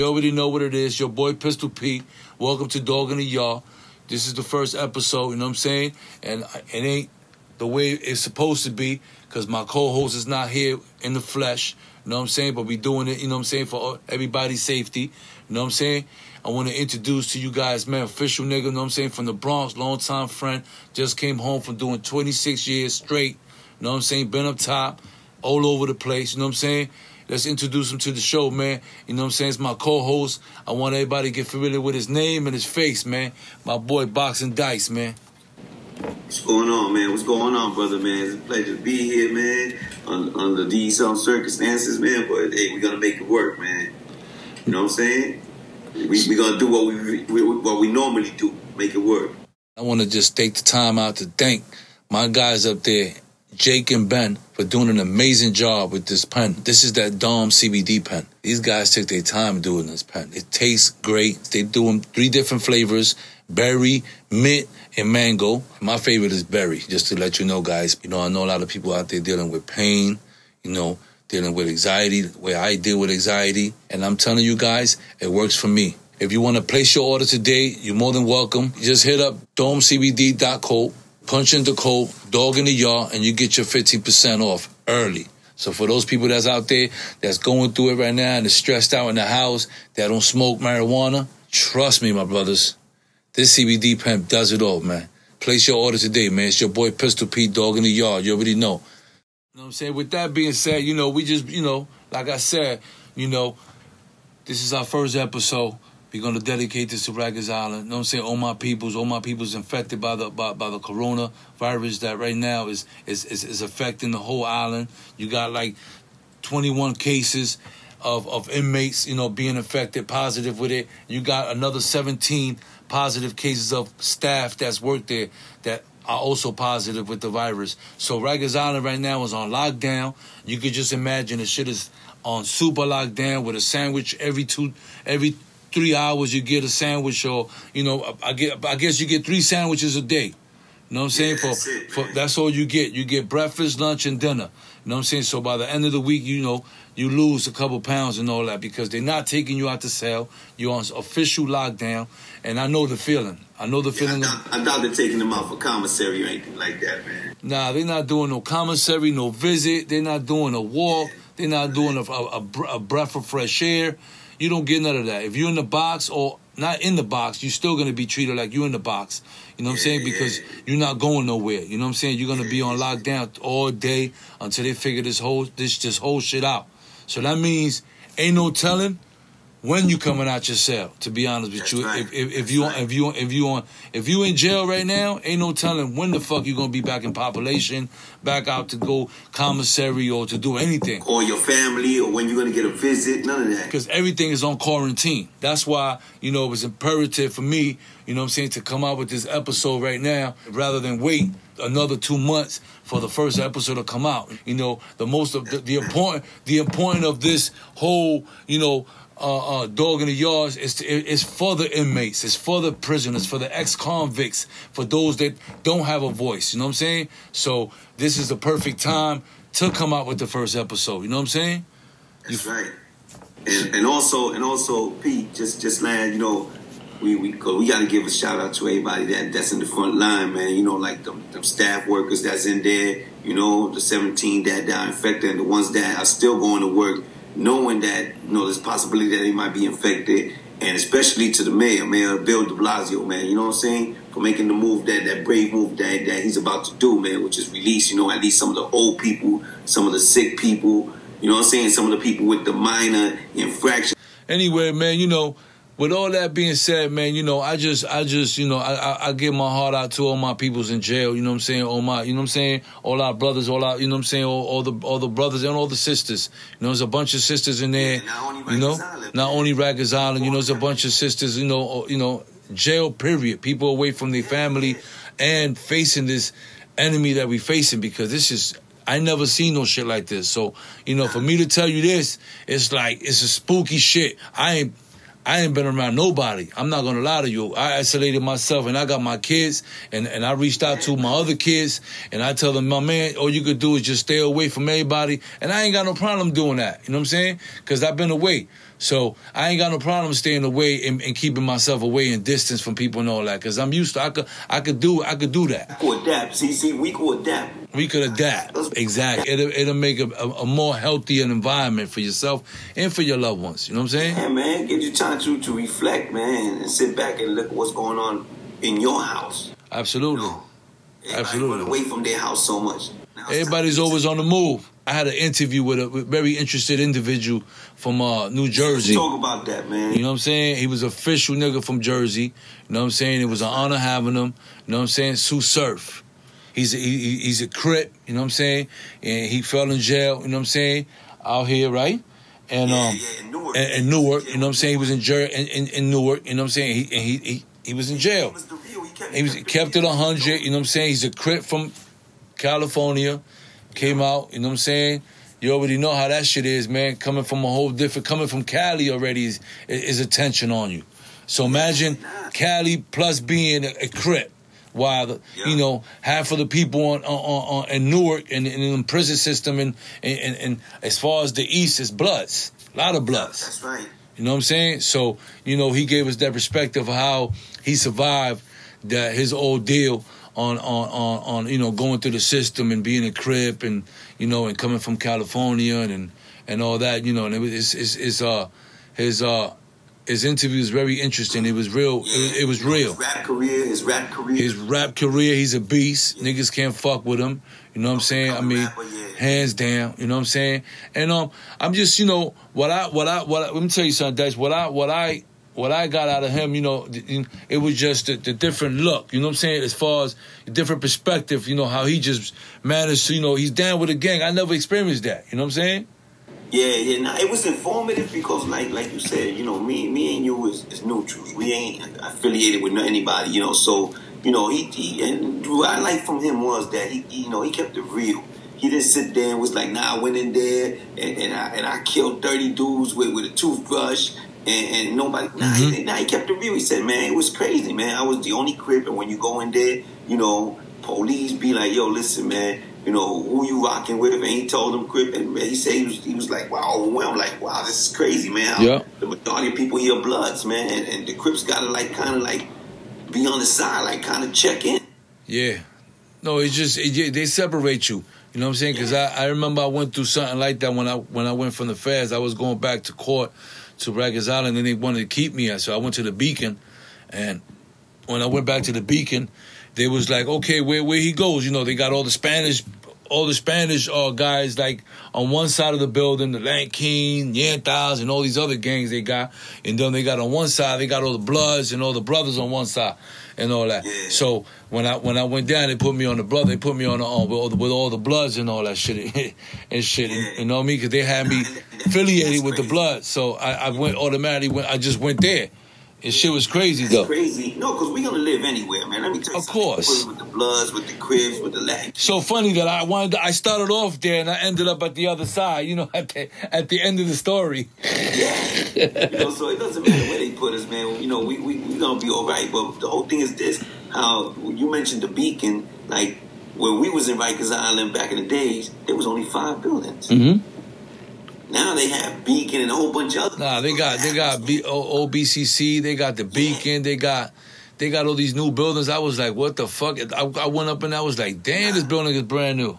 You already know what it is. Your boy Pistol Pete. Welcome to Dog in the Yard. This is the first episode, you know what I'm saying? And it ain't the way it's supposed to be because my co-host is not here in the flesh. You know what I'm saying? But we doing it, you know what I'm saying, for everybody's safety. You know what I'm saying? I want to introduce to you guys, man, official nigga, you know what I'm saying, from the Bronx, long time friend. Just came home from doing 26 years straight. You know what I'm saying? Been up top, all over the place, you know what I'm saying? Let's introduce him to the show, man. You know what I'm saying? It's my co-host. I want everybody to get familiar with his name and his face, man. My boy Boxing Dice, man. What's going on, man? What's going on, brother, man? It's a pleasure to be here, man, under these um, circumstances, man. But hey, we're gonna make it work, man. You know what I'm saying? We we gonna do what we, we what we normally do, make it work. I want to just take the time out to thank my guys up there Jake and Ben for doing an amazing job with this pen. This is that Dom CBD pen. These guys take their time doing this pen. It tastes great. They do them three different flavors berry, mint, and mango. My favorite is berry, just to let you know, guys. You know, I know a lot of people out there dealing with pain, you know, dealing with anxiety, the way I deal with anxiety. And I'm telling you guys, it works for me. If you want to place your order today, you're more than welcome. Just hit up domecbd.co punch in the code dog in the yard and you get your 15% off early. So for those people that's out there that's going through it right now and is stressed out in the house that don't smoke marijuana trust me my brothers this cbd pen does it all man. Place your order today man. It's your boy pistol pete dog in the yard. You already know. You know what i'm saying? With that being said you know we just you know like i said you know this is our first episode we're gonna dedicate this to Rikers Island. You know what I'm saying? All my peoples, all my peoples infected by the by, by the corona virus that right now is, is is is affecting the whole island. You got like 21 cases of of inmates, you know, being infected positive with it. You got another 17 positive cases of staff that's worked there that are also positive with the virus. So Rikers Island right now is on lockdown. You could just imagine the shit is on super lockdown with a sandwich every two every three hours you get a sandwich or you know I get I guess you get three sandwiches a day. You know what I'm saying? Yeah, for, it, for that's all you get. You get breakfast, lunch, and dinner. You know what I'm saying? So by the end of the week, you know, you lose a couple pounds and all that because they're not taking you out to sell. You're on official lockdown, and I know the feeling. I know the yeah, feeling. I doubt, I doubt they're taking them out for commissary or anything like that, man. Nah, they're not doing no commissary, no visit. They're not doing a walk. Yeah. They're not doing a, a, a breath of fresh air. You don't get none of that. If you're in the box or not in the box, you're still gonna be treated like you're in the box. You know what I'm saying? Because you're not going nowhere. You know what I'm saying? You're gonna be on lockdown all day until they figure this whole this this whole shit out. So that means ain't no telling when you coming out your cell. To be honest with That's you, right. if if, if you right. if you if you on if you in jail right now, ain't no telling when the fuck you gonna be back in population, back out to go commissary or to do anything. Or your family, or when you're gonna get a visit, none of that. Because everything is on quarantine. That's why, you know, it was imperative for me, you know what I'm saying, to come out with this episode right now rather than wait another two months for the first episode to come out. You know, the most of the, the important the important of this whole, you know, uh, uh, dog in the yards is for the inmates, it's for the prisoners, for the ex convicts, for those that don't have a voice. You know what I'm saying? So this is the perfect time to come out with the first episode. You know what I'm saying? That's right. And and also and also Pete, just just land, you know, we we we got to give a shout out to everybody that that's in the front line, man. You know, like the, staff workers that's in there. You know, the 17 that are infected, and the ones that are still going to work, knowing that you know there's possibility that they might be infected, and especially to the mayor, Mayor Bill De Blasio, man. You know what I'm saying? For making the move that that brave move that that he's about to do, man, which is release. You know, at least some of the old people, some of the sick people. You know what I'm saying? Some of the people with the minor infraction. anyway, man, you know, with all that being said, man, you know, I just, I just, you know, I, I, I give my heart out to all my peoples in jail. You know what I'm saying? All my, you know what I'm saying? All our brothers, all our, you know what I'm saying? All, all the, all the brothers and all the sisters. You know, there's a bunch of sisters in there. Yeah, not only you know, Island, not man. only Rikers Island. You know, there's a bunch of sisters. You know, you know, jail. Period. People away from their family and facing this enemy that we facing because this is I never seen no shit like this. So you know, for me to tell you this, it's like it's a spooky shit. I ain't. I ain't been around nobody. I'm not gonna lie to you. I isolated myself and I got my kids and, and I reached out to my other kids and I tell them, my man, all you could do is just stay away from everybody. And I ain't got no problem doing that. You know what I'm saying? Cause I've been away. So I ain't got no problem staying away and, and keeping myself away and distance from people and all that. Cause I'm used to I could I could do I could do that. We could adapt. See, see, we could adapt. We could adapt. Exactly. It'll, it'll make a, a, a more healthier environment for yourself and for your loved ones. You know what I'm saying? Yeah, man. Give you time to, to reflect, man, and sit back and look what's going on in your house. Absolutely. You know, Absolutely. away from their house so much. Now Everybody's always on the move. I had an interview with a very interested individual from uh, New Jersey. Talk about that, man. You know what I'm saying? He was official nigga from Jersey. You know what I'm saying? It was an honor having him. You know what I'm saying? Tsu Surf. He's a, he, he- he's a crip. You know what I'm saying? And he fell in jail. You know what I'm saying? Out here, right? And yeah, um, yeah, in Newark. in, in Newark. You know what I'm saying? He was in jail in, in, in Newark. You know what I'm saying? He and he, he he was in jail. He was real. He kept, He was kept it hundred. You know what I'm saying? He's a crip from California. Came out. You know what I'm saying? You already know how that shit is, man. Coming from a whole different, coming from Cali already is is attention on you. So imagine Cali plus being a, a crip. While the, Yeah. you know half of the people on, on, on in Newark and, and in the prison system and, and, and, and as far as the East is Bloods, a lot of Bloods. That's right. You know what I'm saying? So, you know, he gave us that perspective of how he survived that his ordeal on on on, on you know going through the system and being a crip and you know and coming from California and and all that. You know, and it was it's, it's, it's uh his uh his interview was very interesting. It was real. It, it was real. His rap career, his rap career. His rap career, he's a beast. Niggas can't fuck with him. You know what I'm saying? I mean, Rapper, yeah. hands down. You know what I'm saying? And um, I'm just, you know, what I, what I, what I, let me tell you something, Dice. What I, what I, what I got out of him, you know, it was just the, the different look. You know what I'm saying? As far as different perspective, you know, how he just managed to, you know, he's down with a gang. I never experienced that. You know what I'm saying? Yeah, yeah. Nah, it was informative because, like, like you said, you know, me, me and you is, is neutrals. We ain't affiliated with anybody, you know. So, you know, he, he and what I like from him was that he, you know, he kept it real. He didn't sit there and was like, "Nah, I went in there and, and I and I killed thirty dudes with, with a toothbrush." And, and nobody, nah, he, mm-hmm. nah, he kept it real. He said, "Man, it was crazy, man. I was the only crip, and when you go in there, you know, police be like, yo, listen, man, you know, who you rocking with? him. And he told him crip, and he said he was, he was like, wow, overwhelmed, like, wow, this is crazy, man. Yeah. The majority of people here are bloods, man, and, and the crips gotta like kind of like be on the side, like kind of check in. Yeah. No, it's just it, they separate you. You know what I'm saying? Because I, I remember I went through something like that when I when I went from the feds. I was going back to court to Rikers Island, and they wanted to keep me. So I went to the Beacon, and when I went back to the Beacon, they was like, okay, where where he goes? You know, they got all the Spanish, all the Spanish uh, guys like on one side of the building, the Lankin, Yantas, and all these other gangs they got, and then they got on one side they got all the Bloods and all the brothers on one side, and all that. So when I when I went down, they put me on the brother, they put me on the on with all the, with all the Bloods and all that shit and shit. And, you know what I mean? Because they had me affiliated with the Blood, so I, I went automatically. Went, I just went there. And shit was crazy That's though. crazy. No, because we gonna live anywhere, man. Let me tell you Of something. course. With the bloods, with the crips, with the lag. So funny that I wanted. To, I started off there and I ended up at the other side. You know, at the at the end of the story. Yeah. you know, so it doesn't matter where they put us, man. You know, we we we gonna be all right. But the whole thing is this: how you mentioned the beacon, like when we was in Rikers Island back in the days, there was only five buildings. Mm-hmm. Now they have beacon and a whole bunch of other. Nah, they got they got B, o, OBCC. They got the Beacon. They got they got all these new buildings. I was like, what the fuck? I, I went up and I was like, damn, this building is brand new.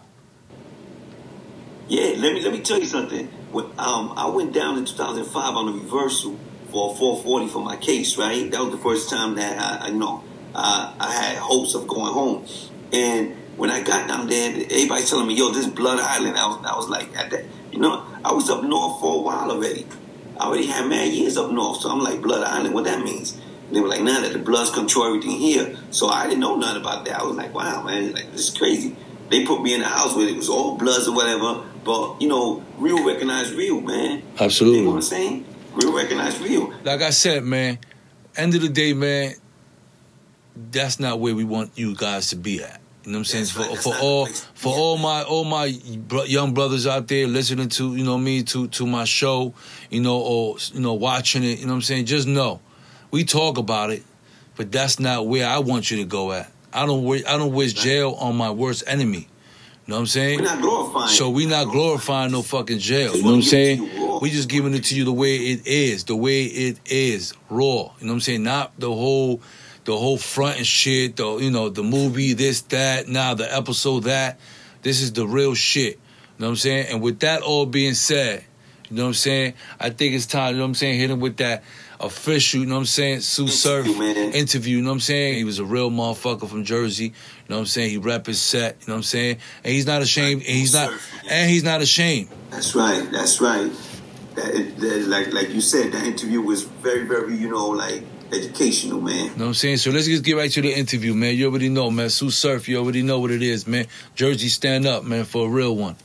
Yeah, let me let me tell you something. When, um, I went down in 2005 on a reversal for 440 for my case. Right, that was the first time that I, I you know uh, I had hopes of going home. And when I got down there, everybody's telling me, "Yo, this Blood Island." I was I was like, at that, you know, I was up north for a while already. I already had mad years up north, so I'm like, Blood Island, what that means? And they were like, nah, that the Bloods control everything here. So I didn't know nothing about that. I was like, wow, man, like this is crazy. They put me in a house where it was all Bloods or whatever, but you know, real recognize real, man. Absolutely. You know what I'm saying? Real recognize real. Like I said, man, end of the day, man, that's not where we want you guys to be at. You know what I'm saying? For that's for all place- for yeah. all my all my young brothers out there listening to you know me to to my show, you know, or you know watching it. You know what I'm saying? Just know, we talk about it, but that's not where I want you to go at. I don't I don't wish jail on my worst enemy. You know what I'm saying? We're not glorifying. So we not glorifying no fucking jail. You know what I'm wanna give it saying? to you raw. We just giving it to you the way it is, the way it is, raw. You know what I'm saying? Not the whole, the whole front and shit. The you know the movie this that now the episode that. This is the real shit. You know what I'm saying? And with that all being said, you know what I'm saying? I think it's time. You know what I'm saying? Hit him with that official. You know what I'm saying? Tsu Surf Interview. You know what I'm saying? He was a real motherfucker from Jersey. You know what I'm saying? He rep his set. You know what I'm saying? And he's not ashamed. And he's not. And he's not ashamed. That's right. That's right. That, that, like like you said, that interview was very very you know like educational, man. You know what I'm saying? So let's just get right to the interview, man. You already know, man. Tsu Surf, you already know what it is, man. Jersey, stand up, man, for a real one.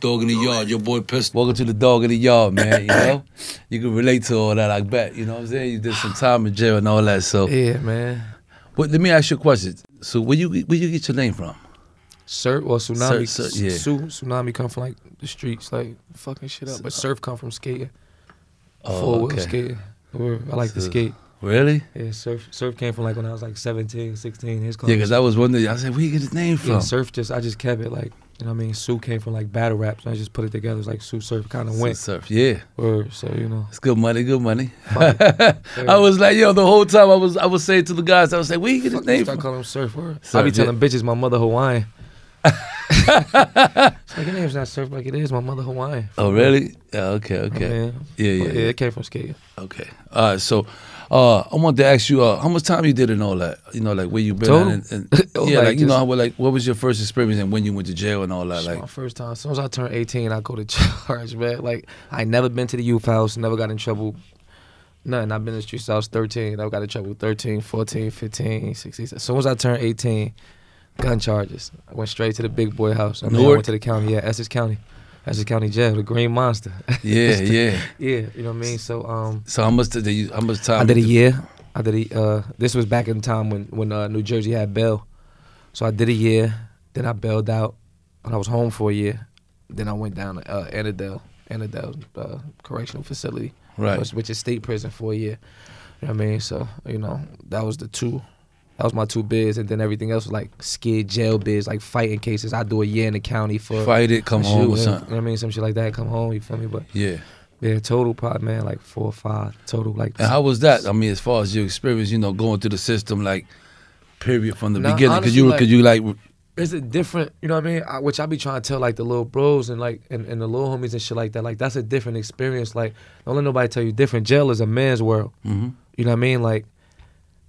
Dog in the yard, your boy Pistol. Welcome to the dog in the yard, man. You know, you can relate to all that, I bet. You know what I'm saying? You did some time in jail and all that. So, Yeah, man. but let me ask you a question. So, where you where you get your name from? Surf or tsunami. Surf, surf, yeah. Su- tsunami come from like the streets, like fucking shit up. But surf come from skating. Oh, Four wheel okay. skating. I like to skate. Really? Yeah, surf surf came from like when I was like 17, 16. His Yeah, because I was wondering. I said, where you get his name from? yeah, surf just I just kept it like you know what I mean. Tsu came from like battle raps. And I just put it together. It's like Tsu Surf kind of went. Surf, yeah. Or so you know. It's good money, good money. I was like, yo, the whole time I was I was saying to the guys, I was like, where you get his Fuck, name start I call him Surf. Word. Surf, I be yeah. telling bitches my mother Hawaiian. It's like your name's not Surf, like it is my mother Hawaiian. Oh, really? Yeah, okay, okay. Yeah, yeah, yeah. It came from skating. Okay. All right. So, uh, I wanted to ask you, uh, how much time you did and all that? You know, like where you been Total? and, and yeah, like like you know, like what was your first experience and when you went to jail and all that? Like, my first time. As soon as I turned 18, I go to charge, man. Like, I never been to the youth house, never got in trouble. Nothing. I've been in the streets since I was 13. I got in trouble 13, 14, 15, 16. As soon as I turned 18, gun charges. I went straight to the big boy house. I, mean, I went to the county, yeah, Essex County. Essex County Jail, the Green Monster. yeah, yeah. yeah, you know what I mean? So, um, So how much did you? How much time? I did a year. I did a, uh, this was back in time when, when uh, New Jersey had bail. So I did a year, then I bailed out, and I was home for a year. Then I went down to uh, Annandale, Annandale uh, Correctional Facility, Right. which, which is state prison for a year. You know what I mean? So, you know, that was the two. That was my two bids, and then everything else was like skid jail bids, like fighting cases. I do a year in the county for Fight it, come home or something. You know what I mean? Some shit like that. Come home, you feel me? But Yeah. yeah, total probably man, like four or five total. Like And how was that? I mean, as far as your experience, you know, going through the system, like, period from the Nah, beginning, because you were, because you like, it's a different, you know what I mean? I, which I be trying to tell like the little bros and like and, and the little homies and shit like that. Like that's a different experience. Like don't let nobody tell you different. Jail is a man's world. Mhm. You know what I mean? Like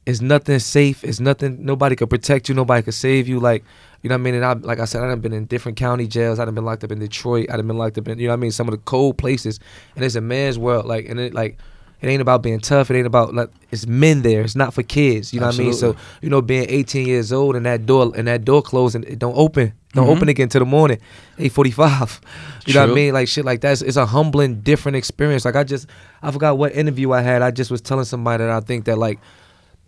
it's nothing safe. It's nothing. Nobody could protect you. Nobody could save you. Like you know what I mean? And I like I said, I done been in different county jails. I done been locked up in Detroit. I done been locked up in you know what I mean? Some of the cold places. And it's a man's world. Like and it like. It ain't about being tough. It ain't about like it's men there. It's not for kids. You know what I mean? So you know, being 18 years old and that door and that door closed and it don't open, don't Mhm. open again till the morning, 8:45. You know what I mean? Like shit like that. It's, it's a humbling, different experience. Like I just, I forgot what interview I had. I just was telling somebody that I think that like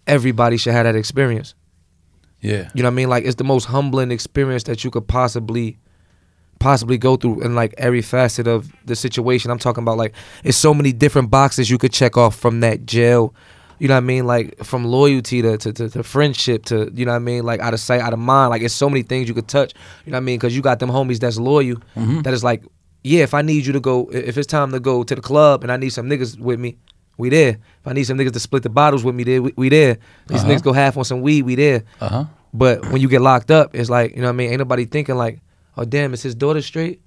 everybody should have that experience. yeah, You know what I mean? Like it's the most humbling experience that you could possibly possibly go through in like every facet of the situation. I'm talking about like it's so many different boxes you could check off from that jail. You know what I mean? Like from loyalty to, to, to, to friendship to, you know what I mean? Like out of sight, out of mind. Like it's so many things you could touch. You know what I mean? Because you got them homies that's loyal. Mhm. That is like, yeah, if I need you to go, if it's time to go to the club and I need some niggas with me, we there. If I need some niggas to split the bottles with me, there we, we there. These Uh-huh. niggas go half on some weed, we there. uh huh, But when you get locked up, it's like, you know what I mean? Ain't nobody thinking like, oh damn, is his daughter straight?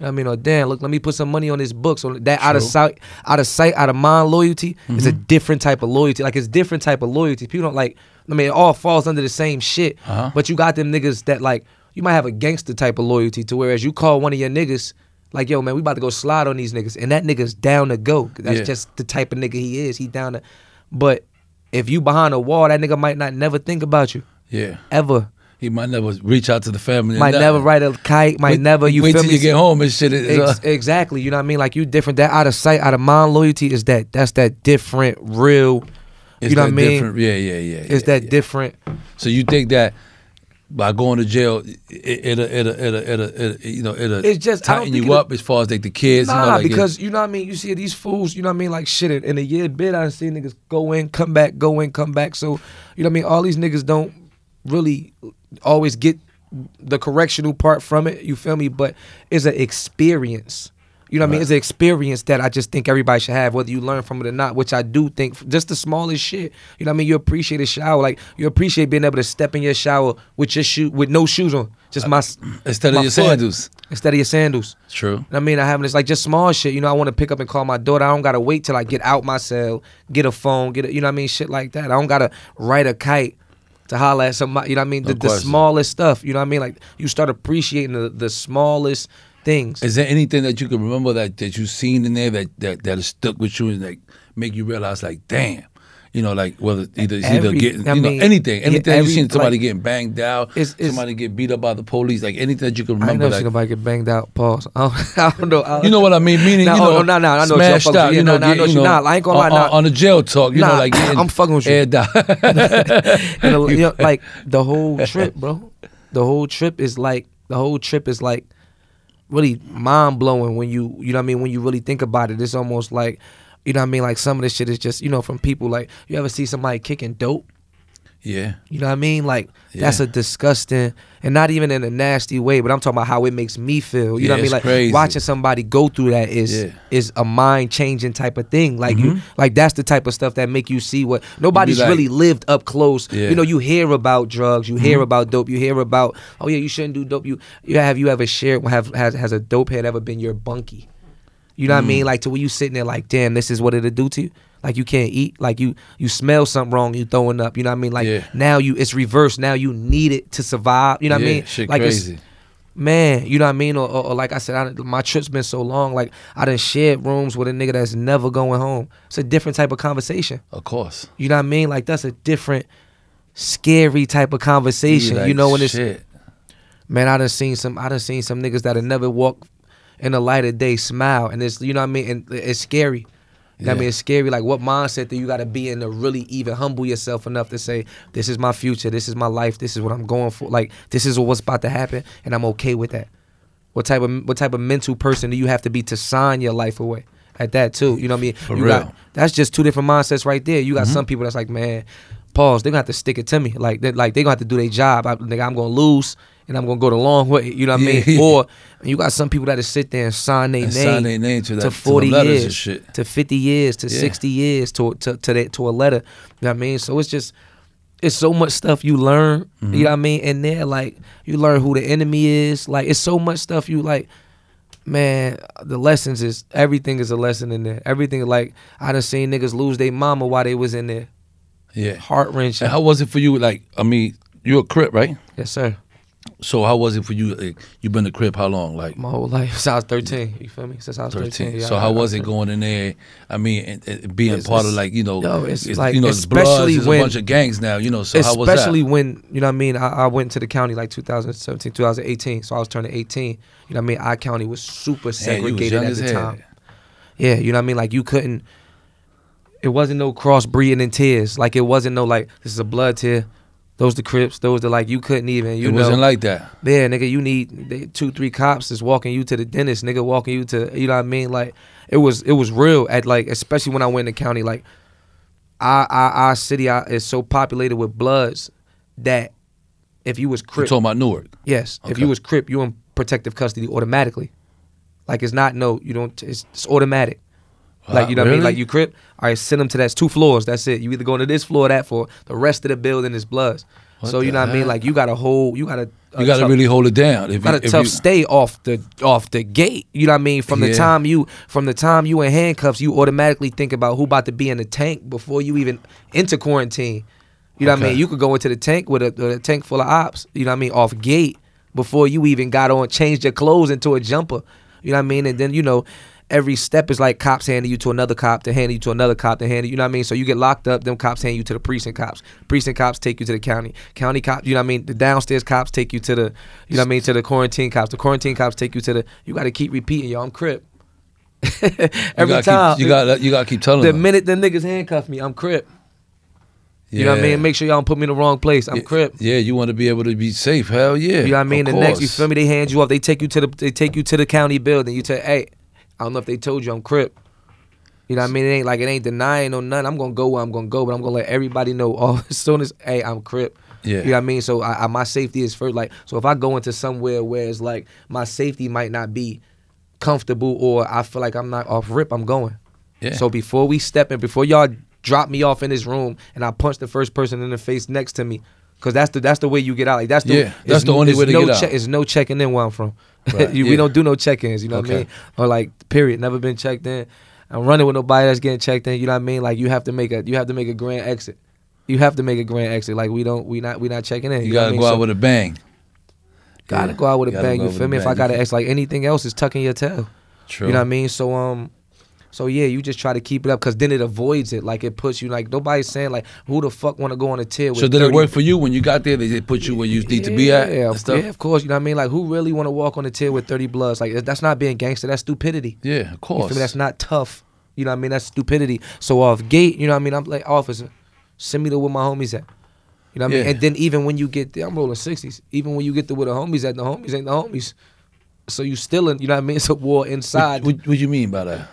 You know what I mean? Oh damn, look, let me put some money on this book. So that out of sight, out of sight, out of mind loyalty is a Mhm. different type of loyalty. Like it's different type of loyalty. People don't like. I mean, it all falls under the same shit. Uh-huh. But you got them niggas that like you might have a gangster type of loyalty to whereas you call one of your niggas like, yo man, we about to go slide on these niggas, and that nigga's down to go. That's Yeah. just the type of nigga he is. He down to. But if you behind a wall, that nigga might not never think about you yeah. ever. He might never reach out to the family. Might never write a kite. Might Wait- never. You wait till me? you get home and shit. Is, uh, Ex- exactly. You know what I mean? Like you different. That out of sight, out of mind loyalty is that. That's that different, real. it's you know what I mean? Yeah, yeah, yeah. It's yeah, that yeah. different. So you think that by going to jail, it, it'll, it'll, it'll, it'll, you know, it'll It's just- tighten you up as far as like the kids. Nah, you know, like it- because you know what I mean. You see these fools. You know what I mean. Like shit. In, in a year bit, I done seen niggas go in, come back, go in, come back. So you know what I mean. All these niggas don't really always get the correctional part from it. You feel me? But it's an experience. You know what I mean? It's an experience that I just think everybody should have, whether you learn from it or not. Which I do think, just the smallest shit. You know what I mean? You appreciate a shower, like you appreciate being able to step in your shower with your shoe, with no shoes on, just uh, my instead my of your foot. sandals. instead of your sandals. True. I mean, I have this like just small shit. You know, I want to pick up and call my daughter. I don't gotta wait till I get out my cell, get a phone, get a, you know what I mean, shit like that. I don't gotta write a kite to holler at somebody. You know what I mean? No The, the smallest stuff. You know what I mean? Like you start appreciating the, the smallest things. Is there anything that you can remember that that you've seen in there that that that has stuck with you and like make you realize like, damn, you know, like whether either it's either Every- getting I you know mean, anything, yeah, anything every- you seen somebody like, getting banged out, it's- it's- somebody get beat up by the police, like anything that you can I remember. never seen Like, nobody get banged out. Pause. I don't, I don't know. I, you know what I mean? Meaning, Nah, you oh, know, no, no, no, I know you're smashed out, you know, nah, nah, I get- know you know, nah, I ain't gonna lie, on, nah. on the jail talk, you know, like getting I'm fucking with you. aired out. and you know, like the whole trip, bro. The whole trip is like the whole trip is like really mind blowing when you you know what I mean when you really think about it. It's almost like you know what I mean like some of this shit is just you know from people like you ever see somebody kicking dope. Yeah, You know what I mean? Like that's a disgusting and not even in a nasty way, but I'm talking about how it makes me feel. You Yeah, know what I mean? Like crazy. watching somebody go through that is Yeah. is a mind changing type of thing. Like you Mhm. like that's the type of stuff that make you see what nobody's like- really lived up close. Yeah. You know, you hear about drugs, you hear about dope, you hear about oh yeah, you shouldn't do dope. You you have you ever shared have has has a dope head ever been your bunkie? You know what I Mm. mean? Like to where you sitting there like, damn, this is what it'll do to you. Like you can't eat. Like you you smell something wrong, you throwing up. You know what I mean? Like Yeah. now you it's reversed. Now you need it to survive. You know what yeah, I mean? Shit like it's- crazy. man, you know what I mean? Or, or, or like I said, I, my trip's been so long. Like I done shared rooms with a nigga that's never going home. It's a different type of conversation. Of course. You know what I mean? Like that's a different, scary type of conversation. Like, you know when it's shit. man, I done seen some. I done seen some niggas that have never walked in the light of day smile, and it's you know what I mean, and it's scary. What I mean, it's scary. Like what mindset do you got to be in to really even humble yourself enough to say, "This is my future. This is my life. This is what I'm going for. Like this is what's about to happen, and I'm okay with that." What type of what type of mental person do you have to be to sign your life away? At that too, you know what I mean. For you real. Got that's just two different mindsets right there. You got mm-hmm. some people that's like, man, pause. They're gonna have to stick it to me. Like, they like they're gonna have to do their job. I, nigga, I'm gonna lose, and I'm gonna go the long way. You know what I mean? Yeah, yeah. Or you got some people that just sit there and sign their name, their name to that- to to them 40 letters years, to 50 years, to Yeah. 60 years, to to to, that, to a letter. You know what I mean? So it's just it's so much stuff you learn. Mm-hmm. You know what I mean? And there, like you learn who the enemy is. Like it's so much stuff you like. Man, the lessons is everything is a lesson in there. Everything like I done seen niggas lose their mama while they was in there. Yeah. Heart wrenching. And how was it for you? Like, I mean, you're a crip, right? Yes, sir. So how was it for you? Like, you been a crip how long? Like My whole life since I was thirteen. You feel me? Since I was thirteen. thirteen. yeah, so how I- was it going in there? I mean, and, and being It's- part of like you know, yo, it's like- you know, it's bloods, especially when- a bunch of gangs now. You know, so how was that? especially when you know what I mean. I, I went to the county like 2017, 2018. So I was turning 18. You know what I mean. Our county was super Man, segregated young at the time. Yeah, you know what I mean. Like you couldn't. It wasn't no crossbreeding and tears. Like it wasn't no like this is a blood tear. Those the Crips. Those the like you couldn't even. You it know. wasn't like that. Yeah, nigga, you need they, two, three cops is walking you to the dentist, nigga, walking you to, you know what I mean? Like, it was, it was real at like, especially when I went in the county, like, our, our, our city is so populated with bloods that if you was You crip, talking about Newark? yes, if you was crip, you in protective custody automatically. Like it's not no, you don't, it's, it's automatic. Like you know what I mean? Like you crip, all right, send them to that's two floors. That's it. You either go into this floor or that floor. The rest of the building is bloods. What so you know what I mean? Like you got a whole, you got a, a uh, You got to really hold it down. If got you, a tough you, stay off the off the gate. You know what I mean? From the time you from the time you in handcuffs, you automatically think about who about to be in the tank before you even enter quarantine. You know what I mean? You could go into the tank with a, with a tank full of ops. You know what I mean? Off gate before you even got on, changed your clothes into a jumper. You know what I mean? And then you know. Every step is like cops handing you to another cop, to hand you to another cop, to hand you, you know what I mean? So you get locked up, them cops hand you to the precinct cops. Precinct cops take you to the county. County cops, you know what I mean? The downstairs cops take you to the, you know what I mean, to the quarantine cops. The quarantine cops take you to the, you got to keep repeating, yo, I'm Crip. Every gotta time. keep, you got you got to keep telling them. the them. minute the niggas handcuff me, I'm Crip. You know what I mean? Make sure y'all don't put me in the wrong place. I'm crip. Yeah, you want to be able to be safe. Hell yeah. You know what I mean? Of The next, you course. feel me? They hand you off. They take you to the they take you to the county building. You tell, hey, I don't know if they told you I'm crip. You know what I mean? It ain't like it ain't denying or nothing. I'm gonna go where I'm gonna go, but I'm gonna let everybody know. Oh, as soon as hey, I'm crip. Yeah. You know what I mean? So I, I, my safety is first. Like, so if I go into somewhere where it's like my safety might not be comfortable, or I feel like I'm not off rip, I'm going. Yeah. So before we step in, before y'all drop me off in this room, and I punch the first person in the face next to me, because that's the that's the way you get out. Like that's the Yeah, that's the only way to no get out. check- It's no checking in where I'm from. Right, You- yeah. We don't do no check-ins. You know what I mean? Or like period. Never been checked in. I'm running with nobody that's getting checked in. You know what I mean? Like you have to make a you have to make a grand exit. You have to make a grand exit. Like we don't we not we not checking in. You what gotta I mean? go out So- with a bang. Gotta Yeah. go out with a bang. You feel me? If I gotta ask like anything else is tucking your tail. True. You know what I mean? So um, so yeah, you just try to keep it up because then it avoids it. Like it puts you like nobody's saying like who the fuck want to go on a tier with. So did 30 it work for you when you got there? They put you where you need to be at? Yeah, and of- stuff? yeah, of course. You know what I mean? Like who really want to walk on a tier with thirty bloods? Like that's not being gangster. That's stupidity. Yeah, of course. That's not tough. You know what I mean? That's stupidity. So off gate, you know what I mean? I'm like, officer, send me to where my homies at. You know what I mean? Yeah. And then even when you get there, I'm rolling sixties. Even when you get to where the homies at, the homies ain't the homies. So you still in, you know what I mean? It's a war inside. What, what, what you mean by that?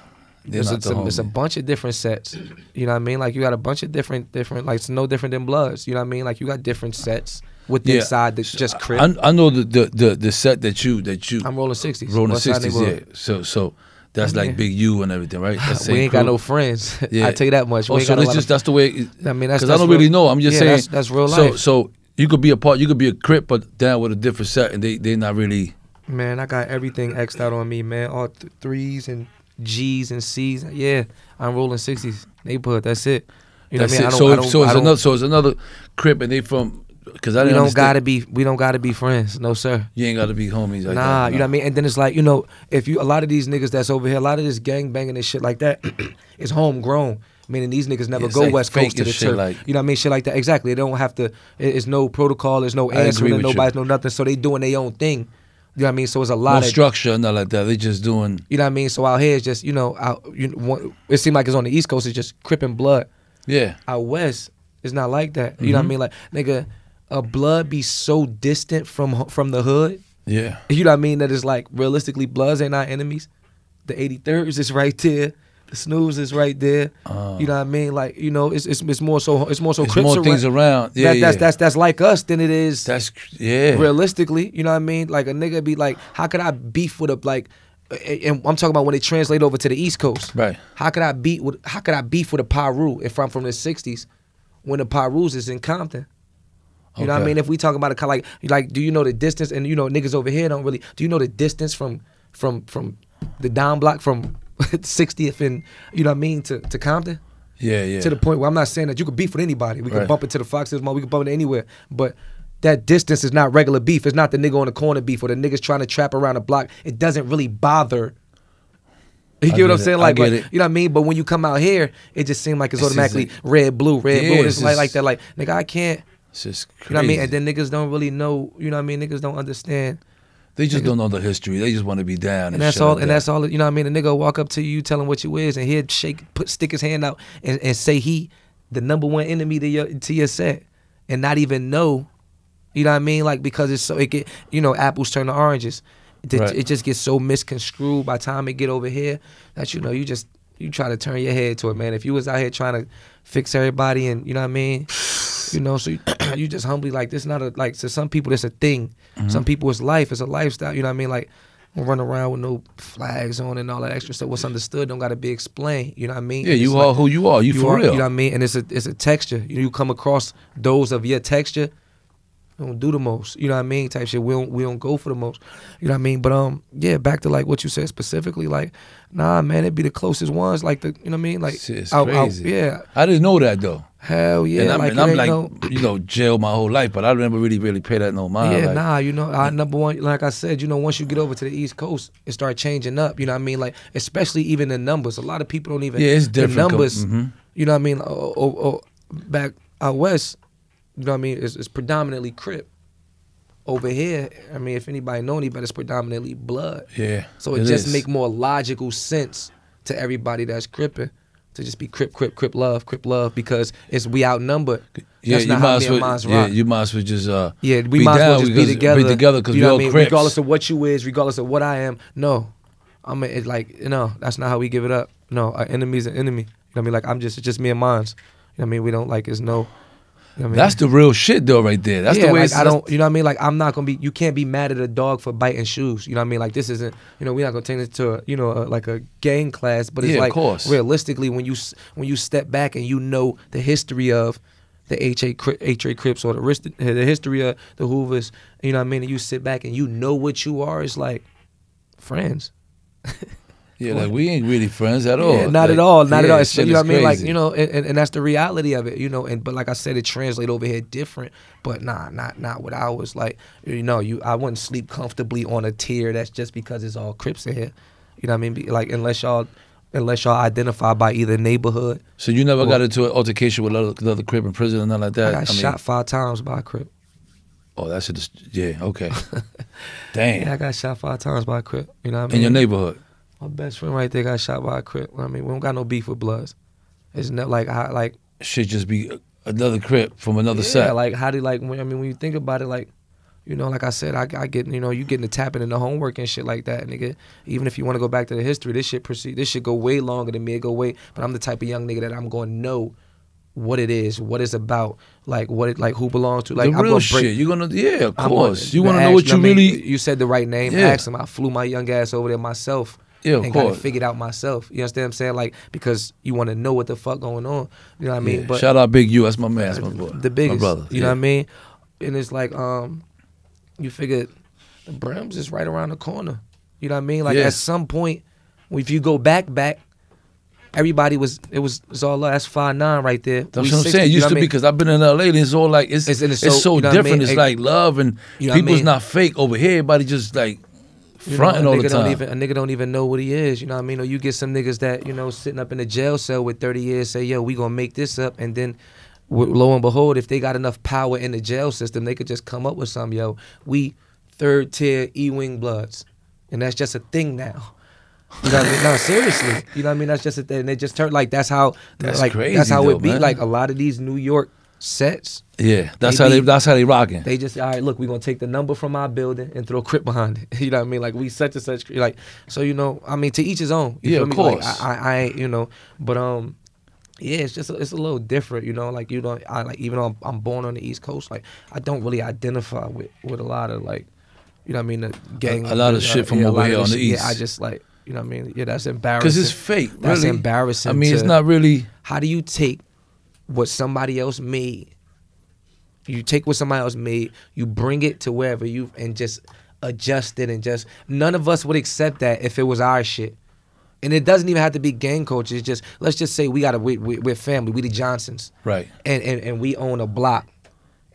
They're It's a, the it's a bunch of different sets. You know what I mean? Like you got a bunch of different, different. Like it's no different than Bloods. You know what I mean? Like you got different sets with Yeah. inside that's just crip. I, I know the, the the the set that you that you I'm rolling sixties. rolling sixties. Yeah. So so that's like Yeah. Big U and everything, right? That's we ain't got no friends. Yeah. I tell you that much. We Oh, so that's just of- that's the way. It, I mean, that's because I don't real- really know. I'm just yeah, saying. that's, that's real So life. so you could be a part. You could be a crip, but down with a different set, and they they not really. Man, I got everything xed out on me, man. All th- threes and G's and C's. Yeah, I'm rolling sixties neighborhood. That's it. You know that's what I mean? it. So I so it's another so it's another crip, and they from because I didn't don't understand. gotta be. We don't gotta be friends. No sir. You ain't gotta be homies. Like nah, that, you know what I mean. And then it's like you know, if you a lot of these niggas that's over here, a lot of this gang banging and shit like that, is homegrown. Meaning these niggas never Yeah, go like West Coast to the shit, turf. like- you know what I mean? Shit like that. Exactly. They don't have to. It's no protocol. There's no answering. you. Nobody's no nothing. So they doing their own thing. You know what I mean? So it's a No lot of structure, nothing like that. They just doing. You know what I mean? So out here, it's just you know, out you know, it seems like it's on the East Coast. It's just cripping blood. Yeah. Out west, it's not like that. You know what Mm-hmm. I mean? Like nigga, a blood be so distant from from the hood. Yeah. You know what I mean? That is like realistically, bloods ain't our enemies. The 83rds is right there. The snooze is right there. Uh, you know what I mean? Like you know, it's it's, it's more so it's more so it's more around- things around. Yeah, that, that's yeah. that's that's like us than it is That's yeah. realistically, you know what I mean? Like a nigga be like, how could I beef with a like? And I'm talking about when they translate over to the East Coast. Right. How could I beat with? How could I beef with a Piru if I'm from the '60s, when the Pirus is in Compton? You know what I mean? If we talk about a kind like like, do you know the distance? And you know niggas over here don't really. Do you know the distance from from from the down block from 60th and you know what I mean to to Compton? Yeah, yeah. to the point where I'm not saying that you could beef with anybody. We Right. can bump into the Foxes, Mall. we can bump into anywhere. But that distance is not regular beef. It's not the nigga on the corner beef or the niggas trying to trap around the block. It doesn't really bother. You I get what I'm get it. saying? Like, get like, it. you know what I mean? But when you come out here, it just seems like it's just automatically like- red, blue, red, Yeah, blue. It's it's like, like that. Like, nigga, I can't. It's just crazy. You know what I mean? And then niggas don't really know. You know what I mean? Niggas don't understand. They just don't know the history. They just want to be down. And, And that's all. and that. that's all. You know what I mean? The nigga will walk up to you, tell him what you is, and he'd shake, put, stick his hand out, and, and say he the number one enemy to your to your set, and not even know. You know what I mean? Like because it's so it get you know apples turn to oranges. It, Right. it just gets so misconstrued by the time it get over here that you know you just you try to turn your head to it, man. If you was out here trying to fix everybody and you know what I mean, you know, so you, you just humbly like this not a like to some people it's a thing. Mm-hmm. Some people it's life, it's a lifestyle. You know what I mean? Like run around with no flags on and all that extra stuff. What's understood don't got to be explained. You know what I mean? yeah, you it's are like- who you are. You, you for are, real. You know what I mean? And it's a it's a texture. You you come across those of your texture, we don't do the most. You know what I mean? Type shit. We don't we don't go for the most. You know what I mean? But um, yeah, back to like what you said specifically. Like, nah, man, it'd be the closest ones. Like the you know what I mean? Like, it's crazy. yeah, I didn't know that though. hell yeah. and I'm, like, and I'm like, no- you know, jail my whole life, but I never really, really pay that no mind. yeah, like, nah, you know, our number one, like I said, you know, once you get over to the East Coast, it start changing up. You know what I mean? Like, especially even the numbers. A lot of people don't even. Yeah, it's The different numbers. mhm. You know what I mean? Oh, oh, oh, back out west, you know what I mean? It's, it's predominantly Crip. Over here, I mean, if anybody know any better, it's predominantly blood. Yeah. So it, just is. make more logical sense to everybody that's cripping. to just be crip, crip, crip love, crip love because it's we outnumbered. Yeah, That's you not might how as well. Yeah, rock. you might as well just uh. Yeah, we be might as well just be together. Be together because you we all I mean? Crips. Regardless of what you is, regardless of what I am. No, I'm a, it's like you know that's not how we give it up. No, our enemy's an enemy. You know what I mean? Like I'm just it's just me and mines. You know what I mean? We don't like it's no. You know I mean? That's the real shit though, right there. That's yeah, the way. like, it's, I don't. You know what I mean? Like I'm not gonna be. You can't be mad at a dog for biting shoes. You know what I mean? Like this isn't. You know, we're not gonna take it to a, you know a, like a gang class, but it's Yeah, of like course. realistically when you when you step back and you know the history of the HA HA Crips or the the history of the Hoovers. You know what I mean? And you sit back and you know what you are. It's like friends. Yeah, like we ain't really friends at all. Yeah, not Like, at all, not at all. It's, you know what I mean? Like you know, and, and, and that's the reality of it. You know, and but like I said, it translate over here different. But nah, not not with ours. Like you know, you I wouldn't sleep comfortably on a tier that's just because it's all Crips in here. You know what I mean? Like unless y'all unless y'all identify by either neighborhood. So you never Well- got into an altercation with another, another crip in prison or nothing like that. I got mean, shot five times by a Crip. Oh, that shit is yeah. Okay. Damn. Yeah, I got shot five times by a Crip. You know what I mean? in your neighborhood. My best friend right there got shot by a Crip. I mean, we don't got no beef with Bloods. It's not like I like Should just be another crip from another yeah, set. like how do like when I mean when you think about it, like you know, like I said, I, I get you know you getting the tapping and the homework and shit like that, nigga. Even if you want to go back to the history, this shit proceed. This shit go way longer than me. It go way, but I'm the type of young nigga that I'm going to know what it is, what it's about, like what it like who belongs to. Like the I'm real gonna shit. You're gonna yeah, of course. gonna- you want to know what you I mean, really You said the right name. Yeah. Ask him. I flew my young ass over there myself. Yeah, of and got it course. figured out myself. You understand what I'm saying? Like because you want to know what the fuck going on. You know what I mean? Yeah. But Shout out Big U. That's my man. That's my boy. the biggest. my brother. You know what I mean? And it's like um, you figure the Brims is right around the corner. You know what I mean? Like Yeah. at some point, if you go back back, everybody was it was it's all love. That's five nine right there. That's We what I'm 60, saying. It you used know to what I be because I've been in LA. And it's all like it's It's- it's, and it's so- so you know what I different. mean? It's like love and You know what I people's mean? not fake over here. Everybody just like You know, fronting a all the Don't time. even, a nigga don't even know what he is. You know what I mean? Or you get some niggas that you know sitting up in a jail cell with 30 years, say, "Yo, we gonna make this up," and then. Lo and behold, if they got enough power in the jail system, they could just come up with some. Yo, we third tier E wing bloods, and that's just a thing now. You know what I mean? No, seriously. You know what I mean? That's just a thing. And they just turn like that's how That's like crazy that's how though, it be. man. Like a lot of these New York sets, yeah, that's They how they that's how they rocking. they just all right. Look, we're gonna take the number from our building and throw Crip behind it. You know what I mean? Like we such and such. Like so, you know. I mean, to each his own. You Yeah, feel of me? Like, course. I, I, I, ain't, you know, but um, yeah, it's just a, it's a little different. You know, like you know, I like even though I'm, I'm born on the East Coast, like I don't really identify with with a lot of like, you know, what I mean, the gang. a lot of uh, shit from yeah, over here on the. East. Yeah, I just like, you know, what I mean, yeah, that's embarrassing. Because it's fake. That's really. embarrassing I mean, it's not really. How do you take what somebody else made? You take what somebody else made, you bring it to wherever you and just adjust it and just none of us would accept that if it was our shit. And it doesn't even have to be gang culture. It's just let's just say we got a we, we, we're family. We the Johnsons, Right. and, and and we own a block.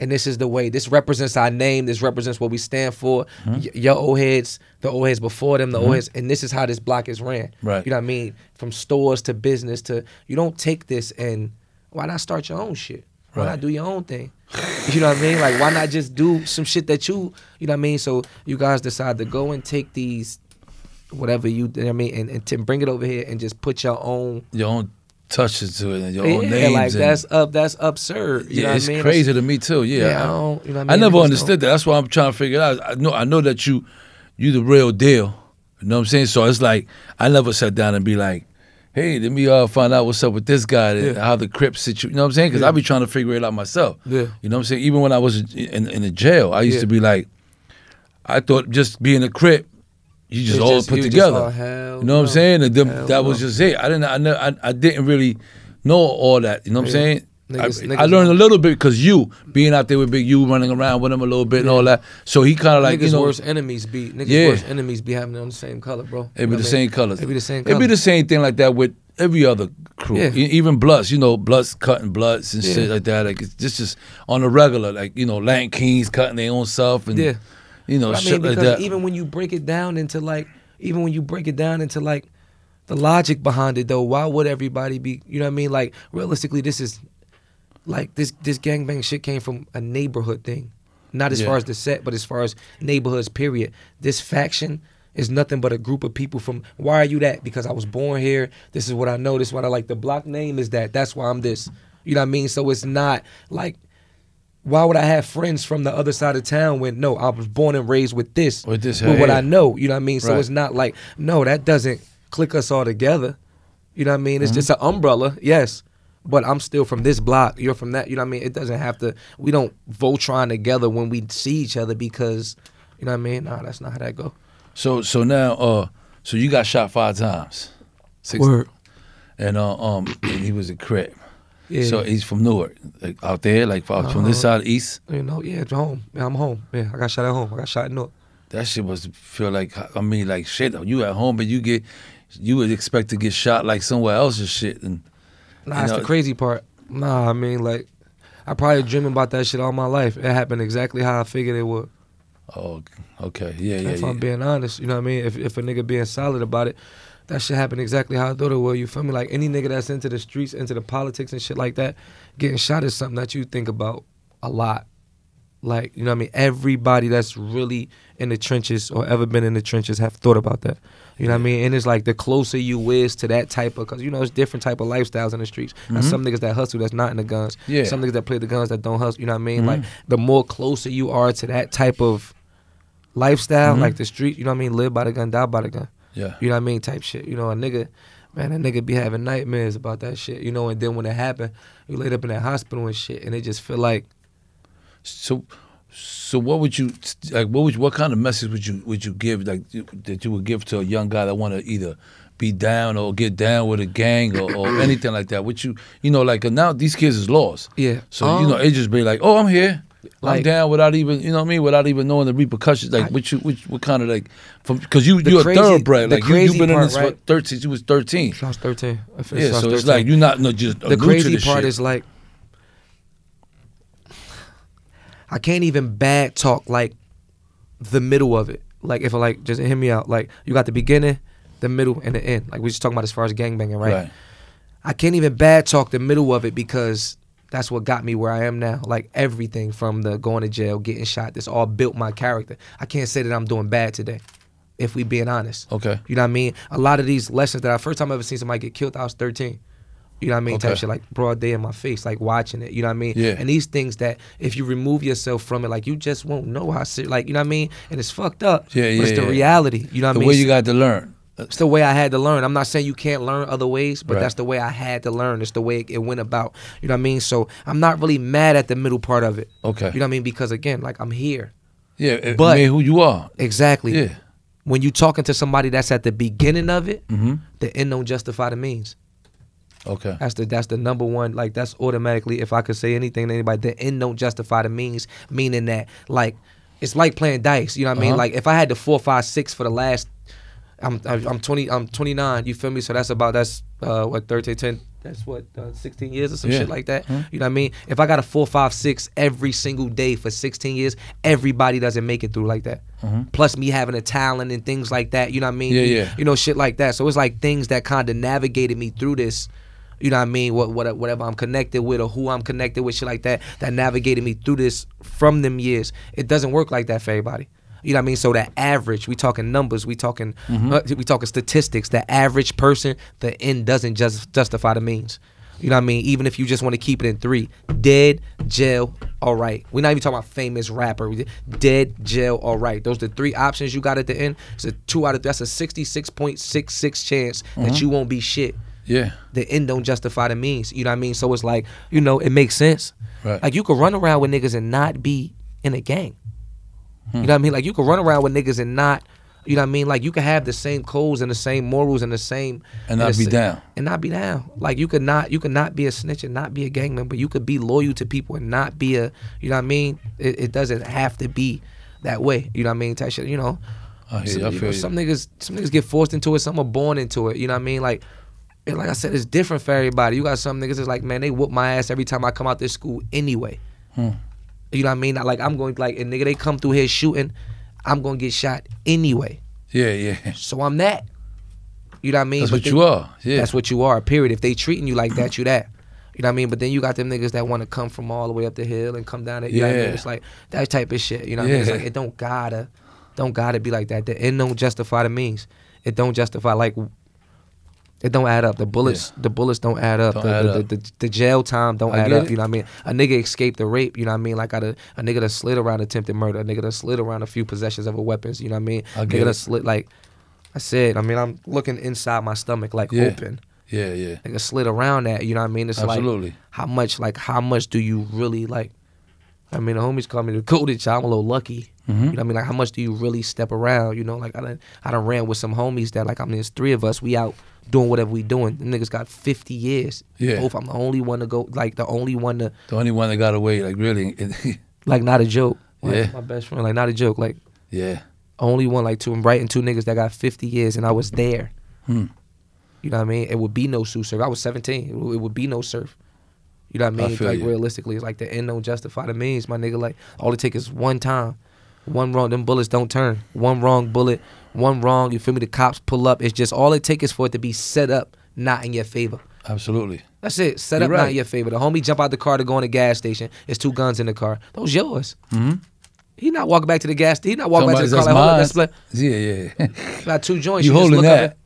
And this is the way. This represents our name. This represents what we stand for. Mm-hmm. Y- your old heads, the old heads before them, the old heads, and this is how this block is ran. Right. You know what I mean? From stores to business to you don't take this and why not start your own shit? Why Right. not do your own thing? You know what I mean? Like why not just do some shit that you you know what I mean? So you guys decide to go and take these whatever you, you know what I mean and, and to bring it over here and just put your own Your own touches to it and your yeah, own names. like and- that's up that's absurd. You yeah, know it's what I mean? crazy to me too. Yeah, Yeah, I don't- you know what I I never understood that. That's why I'm trying to figure it out. I know, I know that you, you the real deal. You know what I'm saying? So it's like I never sat down and be like, "Hey, let me uh, find out what's up with this guy, Yeah. how the Crip situation." You know what I'm saying? Because Yeah. I be trying to figure it out myself. Yeah. You know what I'm saying? Even when I was in in the jail, I used Yeah. to be like, I thought just being a Crip, you just all just- put together. hell you know what I'm saying? And them, that was just it. I didn't. I, never, I, I didn't really know all that. You know what I'm saying? Niggas- I, niggas I learned a little bit because you being out there with Big U, running around with him a little bit and all that. So he kind of like niggas you know, worst enemies be niggas Yeah. worst enemies be having it on the same color, bro. it You be know the same mean? colors. It be the same It color. be the same thing like that with every other crew, Yeah. E- even Bloods. You know, Bloods cutting Bloods and Yeah. shit like that. Like it's just just on the regular, like you know, Latin Kings cutting their own stuff and Yeah. you know, But I mean, like because that. even when you break it down into like, even when you break it down into like the logic behind it, though, why would everybody be? You know what I mean? Like realistically, this is like this this gangbang shit came from a neighborhood thing, not as Yeah. far as the set, but as far as neighborhoods. Period. This faction is nothing but a group of people from. Why are you that? Because I was born here. This is what I know. This is what I like. The block name is that. That's why I'm this. You know what I mean? So it's not like. Why would I have friends from the other side of town when no, I was born and raised with this, With this with what. I know. You know what I mean? So Right. it's not like no, that doesn't click us all together. You know what I mean? It's mm-hmm. just an umbrella, yes. But I'm still from this block. You're from that. You know what I mean? It doesn't have to. We don't Voltron together when we see each other because, you know what I mean? Nah, that's not how that go. So so now uh so you got shot five times. Six, And uh, um and he was a crip. Yeah. So he's from Newark, like out there, like from from this Uh-huh. side east. you know, yeah, it's home. Yeah, I'm home. Yeah, I got shot at home. I got shot in Newark. That shit was feel like I mean like shit. You at home, but you get you would expect to get shot like somewhere else and shit. And Nah, that's know- the crazy part. Nah, I mean, like, I probably dreaming about that shit all my life. It happened exactly how I figured it would. oh, okay, yeah, yeah, if yeah. I'm being honest, you know what I mean? If if a nigga being solid about it, that shit happened exactly how I thought it would. You feel me? Like any nigga that's into the streets, into the politics and shit like that, getting shot is something that you think about a lot. Like, you know what I mean? Everybody that's really in the trenches or ever been in the trenches have thought about that. You know what I mean? And it's like the closer you is to that type of, cause you know it's different type of lifestyles in the streets. There's some niggas that hustle that's not in the guns. Mm-hmm. Yeah. Some niggas that play the guns that don't hustle. You know what I mean? Mhm. Like the more closer you are to that type of lifestyle, Mhm. like the street. You know what I mean? Live by the gun, die by the gun. yeah. You know what I mean? Type shit. You know, a nigga, man, a nigga be having nightmares about that shit. You know, and then when it happened, you laid up in that hospital and shit, and it just feel like So, so what would you like? What would you, what kind of message would you would you give like that you would give to a young guy that want to either be down or get down with a gang or, or anything like that? Would you you know like now these kids is lost. yeah. So Um, you know it just be like, oh, I'm here. I'm Like- down without even, you know what I mean, without even knowing the repercussions. Like, I- what you, which, what kind of like, from because you, you're crazy- a thoroughbred. Like, you, you've been in part, this for thirteen. You was thirteen. I was thirteen. I Yeah, so was it's like you're not no just the crazy part shit. is like I can't even bad talk like the middle of it. Like if I like just hear me out. Like you got the beginning, the middle, and the end. Like we just talking about as far as gangbanging, right? right. I can't even bad talk the middle of it because that's what got me where I am now. Like everything from the going to jail, getting shot, this all built my character. I can't say that I'm doing bad today, if we being honest. Okay. You know what I mean? A lot of these lessons that I first time I ever seen somebody get killed, I was 13. You know what I mean? Type Okay. shit like broad day in my face, like watching it. You know what I mean? Yeah. And these things that if you remove yourself from it, like you just won't know how ser- like you know what I mean? And it's fucked up. Yeah, But yeah, it's the yeah. reality. You know what I mean? The way you got to learn. It's the way I had to learn. I'm not saying you can't learn other ways, but Right. that's the way I had to learn. It's the way it went about. You know what I mean? So I'm not really mad at the middle part of it. Okay. You know what I mean? Because again, like I'm here. Yeah, it, But- mean, who you are. Exactly. Yeah. When you talking to somebody that's at the beginning of it, Mm-hmm. the end don't justify the means. Okay. That's the that's the number one. Like that's automatically. If I could say anything to anybody, the end don't justify the means. Meaning that like it's like playing dice. You know what I mean? Uh-huh. Like if I had the four, five, six for the last, I'm I'm I'm twenty. I'm twenty nine. You feel me? So that's about that's uh what 13, 10, That's what uh, sixteen years or some Yeah. shit like that. Huh? You know what I mean? If I got a four, five, six every single day for sixteen years, everybody doesn't make it through like that. Mhm. Plus me having a talent and things like that. You know what I mean? Yeah, yeah. You know shit like that. So it's like things that kind of navigated me through this. You know what I mean? What, what whatever I'm connected with or who I'm connected with, shit like that, that navigated me through this from them years. It doesn't work like that for everybody. You know what I mean? So that average, we talking numbers, we talking uh, we talking statistics. The average person, the end doesn't just justify the means. You know what I mean? Even if you just want to keep it in three, dead, jail, all right. We're not even talking about famous rapper. Dead, jail, all right. Those are the three options you got at the end. It's a two out of that's a sixty six point six six chance that you won't be shit Yeah. the end don't justify the means. You know what I mean? So it's like, you know, it makes sense. Right. Like you could run around with niggas and not be in a gang. Hmm. You know what I mean? Like you could run around with niggas and not, you know what I mean? Like you could have the same codes and the same morals and the same And not be down. And not be down. Like you could not you could not be a snitch and not be a gang member. You could be loyal to people and not be a you know what I mean? It, it doesn't have to be that way. You know what I mean? Type shit, you know. I hear Some, you. I feel know, you. some niggas, some niggas get forced into it. Some are born into it. You know what I mean? Like, and like I said, it's different for everybody. You got some niggas that's like, man, they whoop my ass every time I come out this school anyway. Hmm. You know what I mean? Like I'm going like, and nigga, they come through here shooting, I'm gonna get shot anyway. Yeah, yeah. So I'm that. You know what I mean? That's But what they- you are. Yeah. That's what you are. Period. If they treating you like that, you that. You know what I mean? But then you got them niggas that want to come from all the way up the hill and come down it. You know what I mean? Yeah. It's like that type of shit. You know what I mean? It's Yeah. like it don't gotta Don't gotta be like that. The end don't justify the means. It don't justify like it don't add up. The bullets, the bullets don't add up. Don't the, add the, up. The, the, the jail time don't I add up. it. You know what I mean? A nigga escaped the rape. You know what I mean? Like a, a nigga that slid around attempted murder. A nigga that slid around a few possessions of a weapons. You know what I mean? I nigga get that slid like I said. I mean, I'm looking inside my stomach like Yeah. open. Yeah, yeah. Nigga slid around that. You know what I mean? It's Absolutely. like how much like how much do you really like? I mean, the homies call me the golden child. I'm a little lucky. Mm-hmm. You know what I mean? Like, how much do you really step around? You know, like I done, I done ran with some homies that like I mean, there's three of us. We out doing whatever we doing. Them niggas got 50 years. Yeah. Both. I'm the only one to go. Like the only one to The only one that got away, like really, like not a joke. Like, Yeah. My best friend, like not a joke. Like yeah. only one like two. I'm writing two niggas that got 50 years, and I was there. Hmm. You know what I mean? It would be no Tsu Surf. I was 17. It would, be no surf. You know what I I mean? feel like you. realistically, it's like the end don't justify the means, my nigga. Like all it take is one time, one wrong. Them bullets don't turn. One wrong bullet, one wrong. You feel me? The cops pull up. It's just all it take is for it to be set up, not in your favor. Absolutely. That's it. Set You're up, not in your favor. The homie jump out the car to go in the gas station. It's two guns in the car. Those yours. Mm-hmm. He not walking back to the gas. He not walking back to the car. Like, hold up, let's. Yeah, yeah. Got two joints. You just holding look that. at-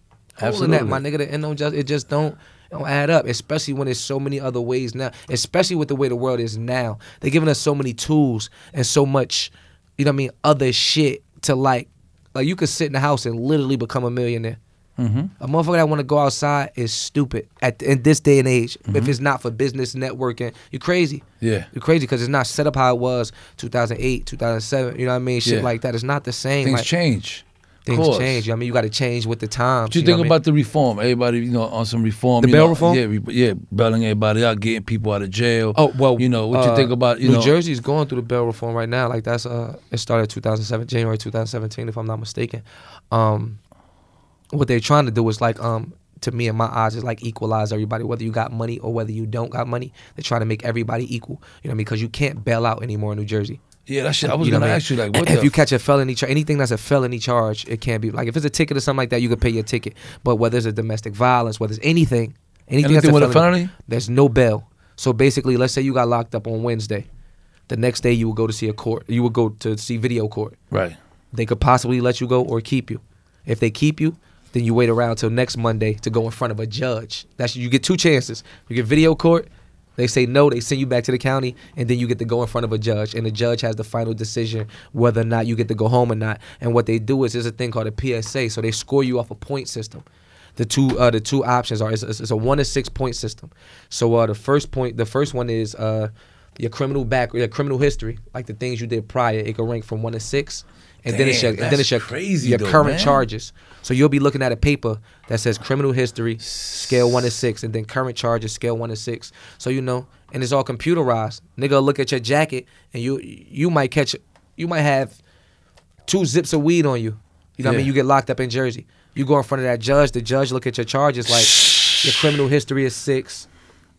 Holding that, my nigga. End don't just it just don't don't add up. Especially when there's so many other ways now. Especially with the way the world is now. They're giving us so many tools and so much, you know what I mean, other shit to like. Like you could sit in the house and literally become a millionaire. mm-hmm. A motherfucker that want to go outside is stupid at in this day and age. Mm-hmm. If it's not for business networking, you're crazy. Yeah. You're crazy because it's not set up how it was 2008, 2007. You know what I mean? Shit Yeah. like that. It's not the same. Things like, change. Things change. You know I mean? You got to change with the times. What you know think I mean? about the reform? Everybody, you know, on some reform. The you bail know, reform? Yeah, yeah, bailing everybody out, getting people out of jail. Oh well, you know what you uh, think about you New know Jersey's going through the bail reform right now. Like that's uh, it started 2007, January 2017, if I'm not mistaken. Um, what they're trying to do is like um, to me in my eyes is like equalize everybody, whether you got money or whether you don't got money. They're trying to make everybody equal. You know, because you can't bail out anymore in New Jersey. Yeah, that shit. I was You know gonna what I mean? ask you like, what if you catch a felony charge, anything that's a felony charge, it can't be like if it's a ticket or something like that, you can pay your ticket. But whether it's a domestic violence, whether it's anything, anything, that's a with a felony, felony? there's no bail. So basically, let's say you got locked up on Wednesday, the next day you would go to see a court. You would go to see video court. Right. They could possibly let you go or keep you. If they keep you, then you wait around till next Monday to go in front of a judge. That's you get two chances. You get video court. They say no, they send you back to the county, and then you get to go in front of a judge, and the judge has the final decision whether or not you get to go home or not. And what they do is there's a thing called a PSA, so they score you off a point system. The two uh, the two options are it's, it's a one to six point system. So uh, the first point, the first one is uh, your criminal back, your criminal history, like the things you did prior. It can rank from one to six, and then it's your and then it's your crazy your though, current man. charges. So you'll be looking at a paper that says criminal history, scale one to six, and then current charges, scale one to six. So you know, and it's all computerized. Nigga, look at your jacket, and you you might catch, you might have two zips of weed on you. You know what I mean? You get locked up in Jersey. You go in front of that judge. The judge look at your charges like your criminal history is six.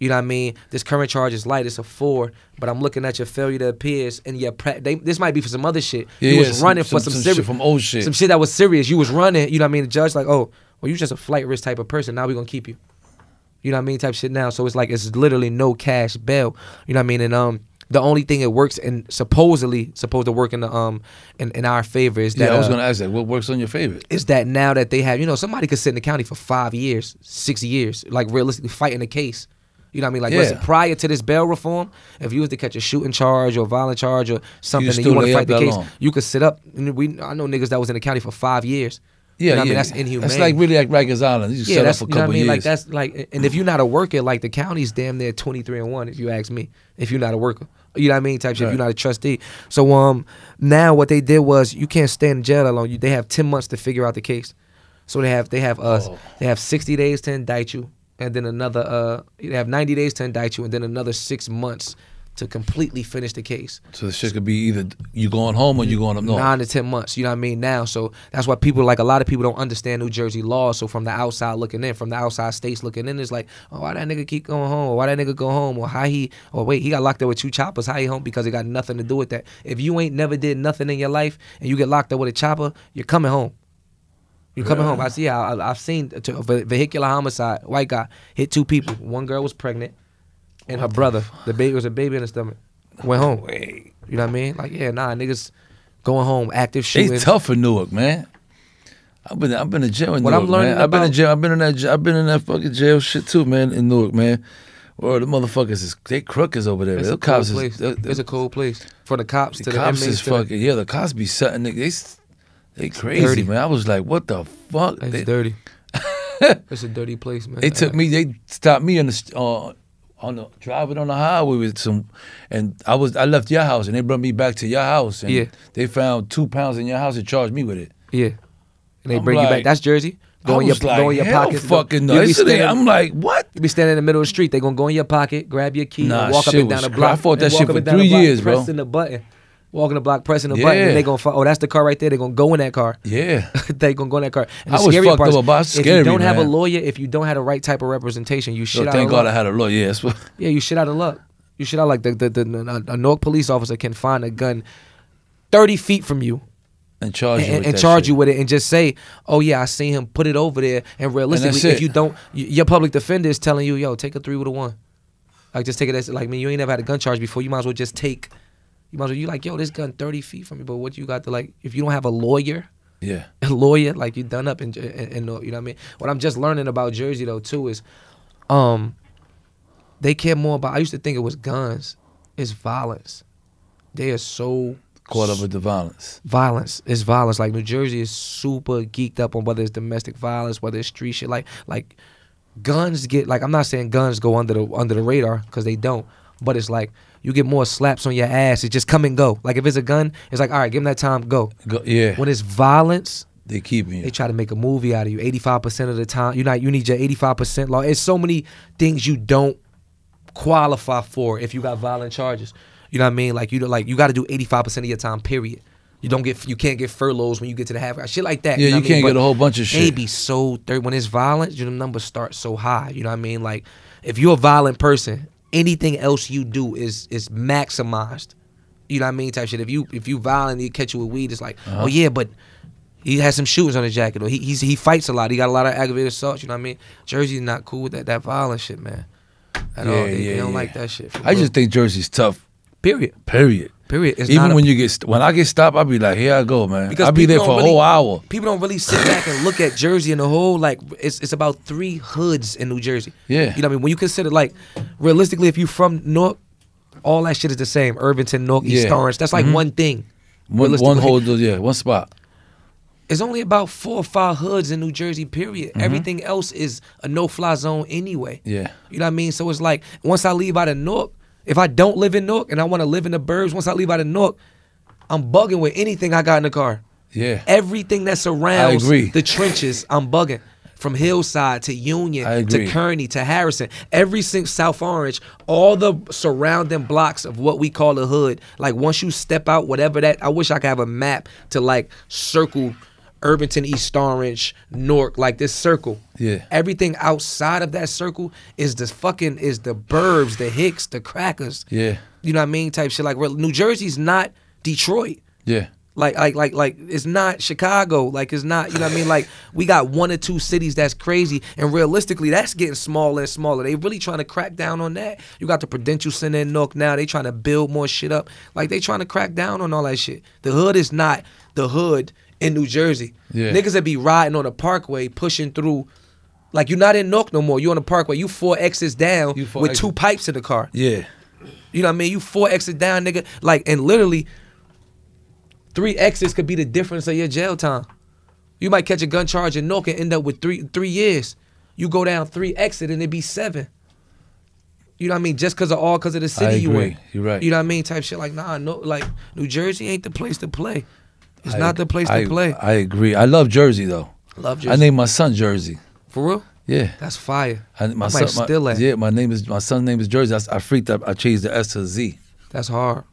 You know what I mean? This current charge is light. It's a four. But I'm looking at your failure to appear and your pre- they, this might be for some other shit. Yeah, you yeah, was some- running for some- some, serious shit from old shit. Some shit that was serious. You was running. You know what I mean? The judge like, oh, well, you just a flight risk type of person. Now we gonna keep you. You know what I mean? Type shit now. So it's like it's literally no cash bail. You know what I mean? And um, the only thing it works and supposedly supposed to work in the um in, in our favor is that Yeah, I was uh, gonna ask that. What works on your favorite? is that now that they have, you know, somebody could sit in the county for five years, six years, like realistically fighting a case. You know what I mean? Like, Yeah. listen, prior to this bail reform, if you was to catch a shooting charge or a violent charge or something, and still you want to fight the case, long. you could sit up. And we, I know niggas that was in the county for five years. Yeah, you know what yeah. I mean? That's inhumane. That's like really like Rikers Island. You just yeah, set that's up for you know what I mean. years. Like that's like, and if you're not a worker, like the county's damn near 23 and one. If you ask me, if you're not a worker, you know what I mean. Type shit. If you're not a trustee. So um, now what they did was you can't stay in jail alone. You, they have 10 months to figure out the case. So they have they have us. Oh. They have 60 days to indict you, and then another uh, they have 90 days to indict you, and then another six months to completely finish the case. so the shit could be either you going home or you going up north. Nine to ten months. You know what I mean? Now, so that's why people like a lot of people don't understand New Jersey law. So from the outside looking in, from the outside states looking in, it's like, oh, why that nigga keep going home? Or why that nigga go home? Or how he? Or wait, he got locked up with two choppers. How he home? Because it got nothing to do with that. If you ain't never did nothing in your life and you get locked up with a chopper, you're coming home. You're coming home. I see how I, I've seen a t- a ve- vehicular homicide. White guy hit two people. One girl was pregnant, and her brother. The baby was a baby in the stomach. Went home. Wait. You know what I mean? Like, yeah, nah, niggas going home, active They shooting. tough for Newark, man. I've been I've been in jail in What Newark, I'm learning man. I've been in jail. I've been in that. I've been in that fucking jail shit too, man. In Newark, man. Well, the motherfuckers is they crookers over there. It's The a cool cops place. is the, it's a cool place for the cops the to the cops inmates. is fucking yeah. The cops be setting niggas. They s- they crazy, dirty. man. I was like, what the fuck? It's They, dirty. it's a dirty place, man. they took me. They stopped me on the uh, on the driving on the highway with some, and I was I left your house and they brought me back to your house and Yeah. they found two pounds in your house and charged me with it. Yeah. And they I'm bring you back. That's Jersey. Go I in your like, go in your hell pockets. fucking no. Standing, I'm like, what? you be standing in the middle of the street. They gonna go in your pocket, grab your key, Nah, and walk up and down the block. I fought that shit for three block, years, bro. Pressing the button. Walking the block, pressing the button, and they gonna find, oh, that's the car right there. They gonna go in that car. Yeah. they gonna go in that car. And I the was fucked part up about- it's if you don't have a lawyer, if you don't have the right type of representation, you shit So out thank of God luck. I had a lawyer. Yeah, what. Yeah, you shit out of luck. You shit out like the the, the, the a Newark police officer can find a gun thirty feet from you And charge you and, with and charge shit. you with it and just say, "Oh yeah, I seen him put it over there." And realistically, that's if you don't, your public defender is telling you, "Yo, take a three with a one." Like just take it as like, man, you ain't never had a gun charge before. You might as well just take. You might as well. You like, yo, this gun thirty feet from me, but what you got to like? If you don't have a lawyer, Yeah. a lawyer, like you done up and and, and you know what I mean. What I'm just learning about Jersey though too is, um, they care more about. I used to think it was guns, it's violence. They are so Caught up with the violence. violence. It's violence. Like New Jersey is super geeked up on whether it's domestic violence, whether it's street shit. Like like guns get like I'm not saying guns go under the under the radar because they don't, but it's like you get more slaps on your ass. It just come and go. Like if it's a gun, it's like all right, give them that time, go. Go, yeah. When it's violence, they keep you. they try to make a movie out of you 85% of the time. You not you need your 85% law. It's so many things you don't qualify for if you got violent charges. You know what I mean? Like you like you got to do 85% of your time period. You don't get you can't get furloughs when you get to the half shit like that. Yeah, know you I mean? can't get But a whole bunch of They shit. be so thir- when it's violent, your numbers start so high. You know what I mean? Like if you're a violent person, anything else you do is is maximized. You know what I mean? Type shit. If you if you violent, you catch you with weed. It's like, Uh-huh. oh yeah, but he has some shootings on his jacket, or he he's, he fights a lot. He got a lot of aggravated assaults. You know what I mean? Jersey's not cool with that that violent shit, man. At all, Yeah, they, yeah, they don't yeah. like that shit. I real. just think Jersey's tough. period, Period. Period. It's Even a- when you get st- when I get stopped, I'll be like, here I go, man. Because I'll be there for a don't whole hour. people don't really sit back and look at Jersey and the whole like it's it's about three hoods in New Jersey. Yeah. You know what I mean? When you consider like realistically if you from Newark, all that shit is the same. Irvington, Newark, East Yeah. Orange. That's like mm-hmm. one thing. One, one whole yeah, one spot. It's only about four or five hoods in New Jersey, period. Mm-hmm. Everything else is a no fly zone anyway. Yeah. You know what I mean? So it's like once I leave out of Newark, if I don't live in Newark and I want to live in the burbs, once I leave out of Newark, I'm bugging with anything I got in the car. Yeah. Everything that surrounds the trenches, I'm bugging. From Hillside to Union to. Kearny to Harrison, every single South Orange, all the surrounding blocks of what we call a hood. Like once you step out, whatever that, I wish I could have a map to like circle Irvington, East Orange, Newark, like this circle. Yeah. Everything outside of that circle is the fucking is the burbs, the hicks, the crackers. Yeah. You know what I mean? Type shit. Like New Jersey's not Detroit. Yeah. Like, like, like, like, it's not Chicago. Like, it's not, you know what I mean? Like, we got one or two cities that's crazy, and realistically, that's getting smaller and smaller. They really trying to crack down on that. You got the Prudential Center in Newark now. They trying to build more shit up. Like, they trying to crack down on all that shit. The hood is not the hood in New Jersey. Yeah. Niggas that be riding on the Parkway, pushing through. Like, you're not in Newark no more. You on the Parkway. You four exits down You four with exits. two pipes in the car. Yeah. You know what I mean? You four exits down, nigga. Like, and literally, three exits could be the difference of your jail time. You might catch a gun charge in Newark and end up with three three years. You go down three exit and it be seven. You know what I mean? Just because of all because of the city you in. You're right. You know what I mean? Type shit like nah, no, like New Jersey ain't the place to play. It's I- not the place I, to play. I agree. I love Jersey though. Love Jersey. I Jersey. named my son Jersey. For real? Yeah. That's fire. I, my I son, my, steal that. Yeah, my name is my son's name is Jersey. I, I freaked up. I changed the S to Z. That's hard.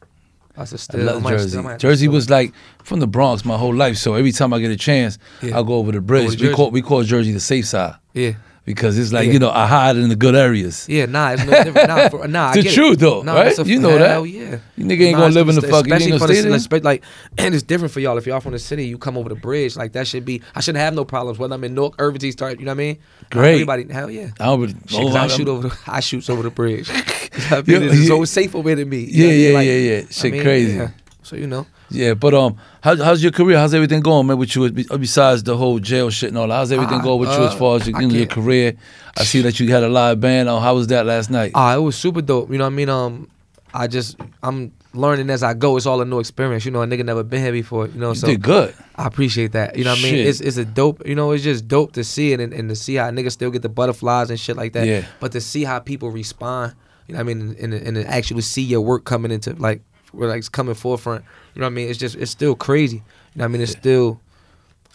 That's a I still. love Jersey. I might have to Jersey was like from the Bronx my whole life. So every time I get a chance, Yeah. I'll go over the bridge. Over we Jersey. call we call Jersey the safe side. Yeah. Because it's like Yeah. you know I hide in the good areas. Yeah, nah, it's no different. Nah, for, nah I The get it. truth, though, Nah, right? a- You know that. hell yeah. You nigga ain't Nah, gonna live in the fucking- especially for the, like, and it's different for y'all. If y'all from the city, you come over the bridge. Like that should be. I shouldn't have no problems whether I'm in Newark, Irvington, start. You know what I mean? Great. Everybody, hell yeah. I really- Shit, I shoot over the, I shoots over the bridge. You know I mean? It's always safe over than me. Yeah, know what I mean? yeah, yeah, yeah. Shit crazy. So you know, Yeah, but um, how, how's your career? How's everything going, man? With you, besides the whole jail shit and all that, how's everything Ah, going with you as uh, far as your, you know, your career? I see that you had a live band. Oh, how was that last night? ah, it was super dope. You know what I mean? Um, I just I'm learning as I go. It's all a new experience. You know, a nigga never been here before. You know, you so did good. I appreciate that. You know what I mean? It's it's a dope. You know, it's just dope to see it and, and to see how niggas still get the butterflies and shit like that. Yeah. But to see how people respond. You know what I mean? And, and, and actually see your work coming into like where like it's coming forefront. You know what I mean? It's just it's still crazy. You know what I mean? It's still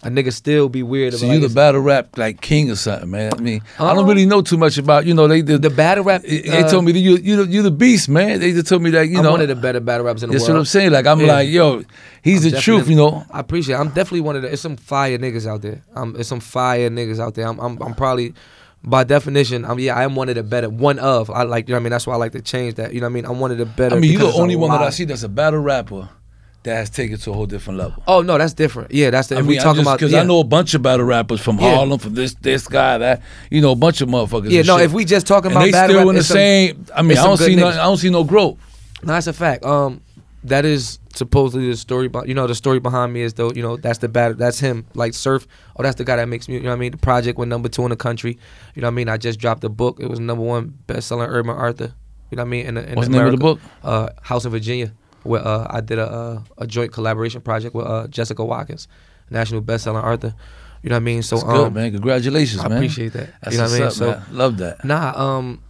a nigga still be weird So you like, the battle rap like king or something, man. I mean, I don't Um, really know too much about you know they the, the battle rap. they they uh, told me that you you the, you the beast, man. They just told me that you I'm know one of the better battle rappers in the that's world. That's what I'm saying. Like I'm Yeah. like yo, he's I'm the truth, you know. I appreciate. it. I'm definitely one of the. It's some fire niggas out there. I'm it's some fire niggas out there. I'm, I'm, I'm probably, by definition, I'm yeah. I am one of the better. One of. I like. You know what I mean. That's why I like to change that. You know what I mean. I'm one of the better. I mean, you're the only one that I see that's a battle rapper that has taken it to a whole different level. Oh no, that's different. Yeah, that's the. I If mean, we talking about because yeah. I know a bunch of battle rappers from Yeah. Harlem, from this this guy, that you know, a bunch of motherfuckers. Yeah, no. shit. If we just talking and about they battle still rap, in the some- same. I mean, I don't see no. I don't see no growth. No, that's a fact. Um, that is supposedly the story. You know, the story behind me is though. You know, that's the battle. That's him. Like surf. Oh, that's the guy that makes me. You know what I mean? The project went number two in the country. You know what I mean? I just dropped a book. It was number one best-selling Urban Author. You know what I mean? In, the- in What's the name of the book? Uh, House of Virginia. Where uh, I did a, a a joint collaboration project with uh, Jessica Watkins, national best-selling author. You know what I mean? So That's good, um, man. Congratulations, I man. appreciate that. That's you know what I mean? up, So- man. Love that. Nah, um,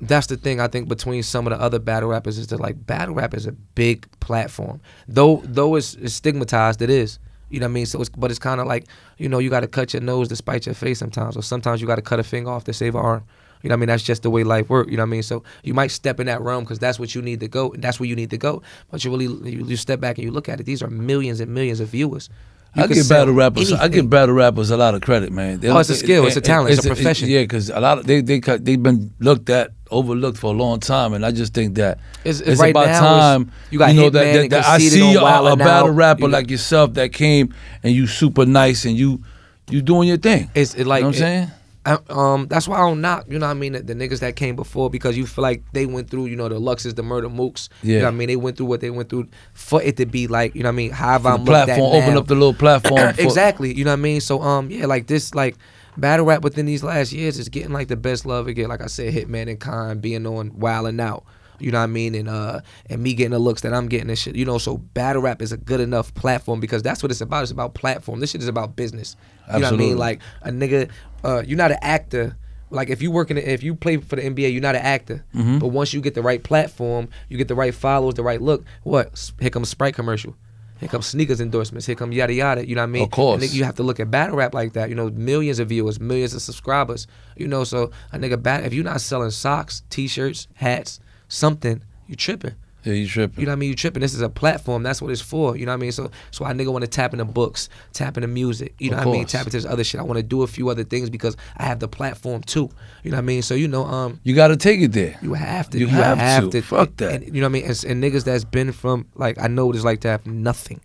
that's the thing I think between some of the other battle rappers is that like battle rap is a big platform. Though though it's, it's stigmatized, it is. You know what I mean? So it's but it's kind of like you know you got to cut your nose to spite your face sometimes, or sometimes you got to cut a finger off to save an arm. You know I mean? That's just the way life works. You know what I mean? So you might step in that realm because that's what you need to go. and That's where you need to go. But you really you, you step back and you look at it. These are millions and millions of viewers. You I give battle rappers. I give battle rappers a lot of credit, man. They Oh, it's a skill, it's a talent, it's a profession. yeah, because a lot of they they they've been looked at, overlooked for a long time, and I just think that It's- it's, it's right about now, time. it's- you got you know that, that, that I see a, a battle rapper You got- like yourself that came and you super nice and you you doing your thing. It's it like you know what I'm saying? I, um, that's why I don't knock, you know what I mean, the, the niggas that came before because you feel like they went through, you know, the Luxes, the Murda Mooks. You Yeah. know what I mean? They went through what they went through for it to be like, you know what I mean, how The I'm platform, open now. up the little platform. For, exactly. You know what I mean? So um yeah, like this like battle rap within these last years is getting like the best love again. Like I said, Hitman and Khan being on Wildin' Out. You know what I mean? And uh and me getting the looks that I'm getting and shit. You know, so battle rap is a good enough platform because that's what it's about. It's about platform. This shit is about business. You know what I mean? Like a nigga, uh, you're not an actor. Like if you work in, the, if you play for the NBA, you're not an actor. Mm-hmm. But once you get the right platform, you get the right followers, the right look. What? Here comes Sprite commercial. Here comes sneakers endorsements. Here come yada yada. You know what I mean? Of course. And you have to look at battle rap like that. You know, millions of viewers, millions of subscribers. You know, so a nigga bat if you're not selling socks, t-shirts, hats, something, you tripping. Yeah, you tripping. You know what I mean? You tripping. This is a platform. That's what it's for. You know what I mean? So so I nigga want to tap into books, tap into music. You know Of what I mean? Tap into this other shit. I want to do a few other things because I have the platform too. You know what I mean? So you know, um, You got to take it there. you have to. You have to. Fuck and- that. And, you know what I mean? And, and niggas that's been from like I know what it's like to have nothing,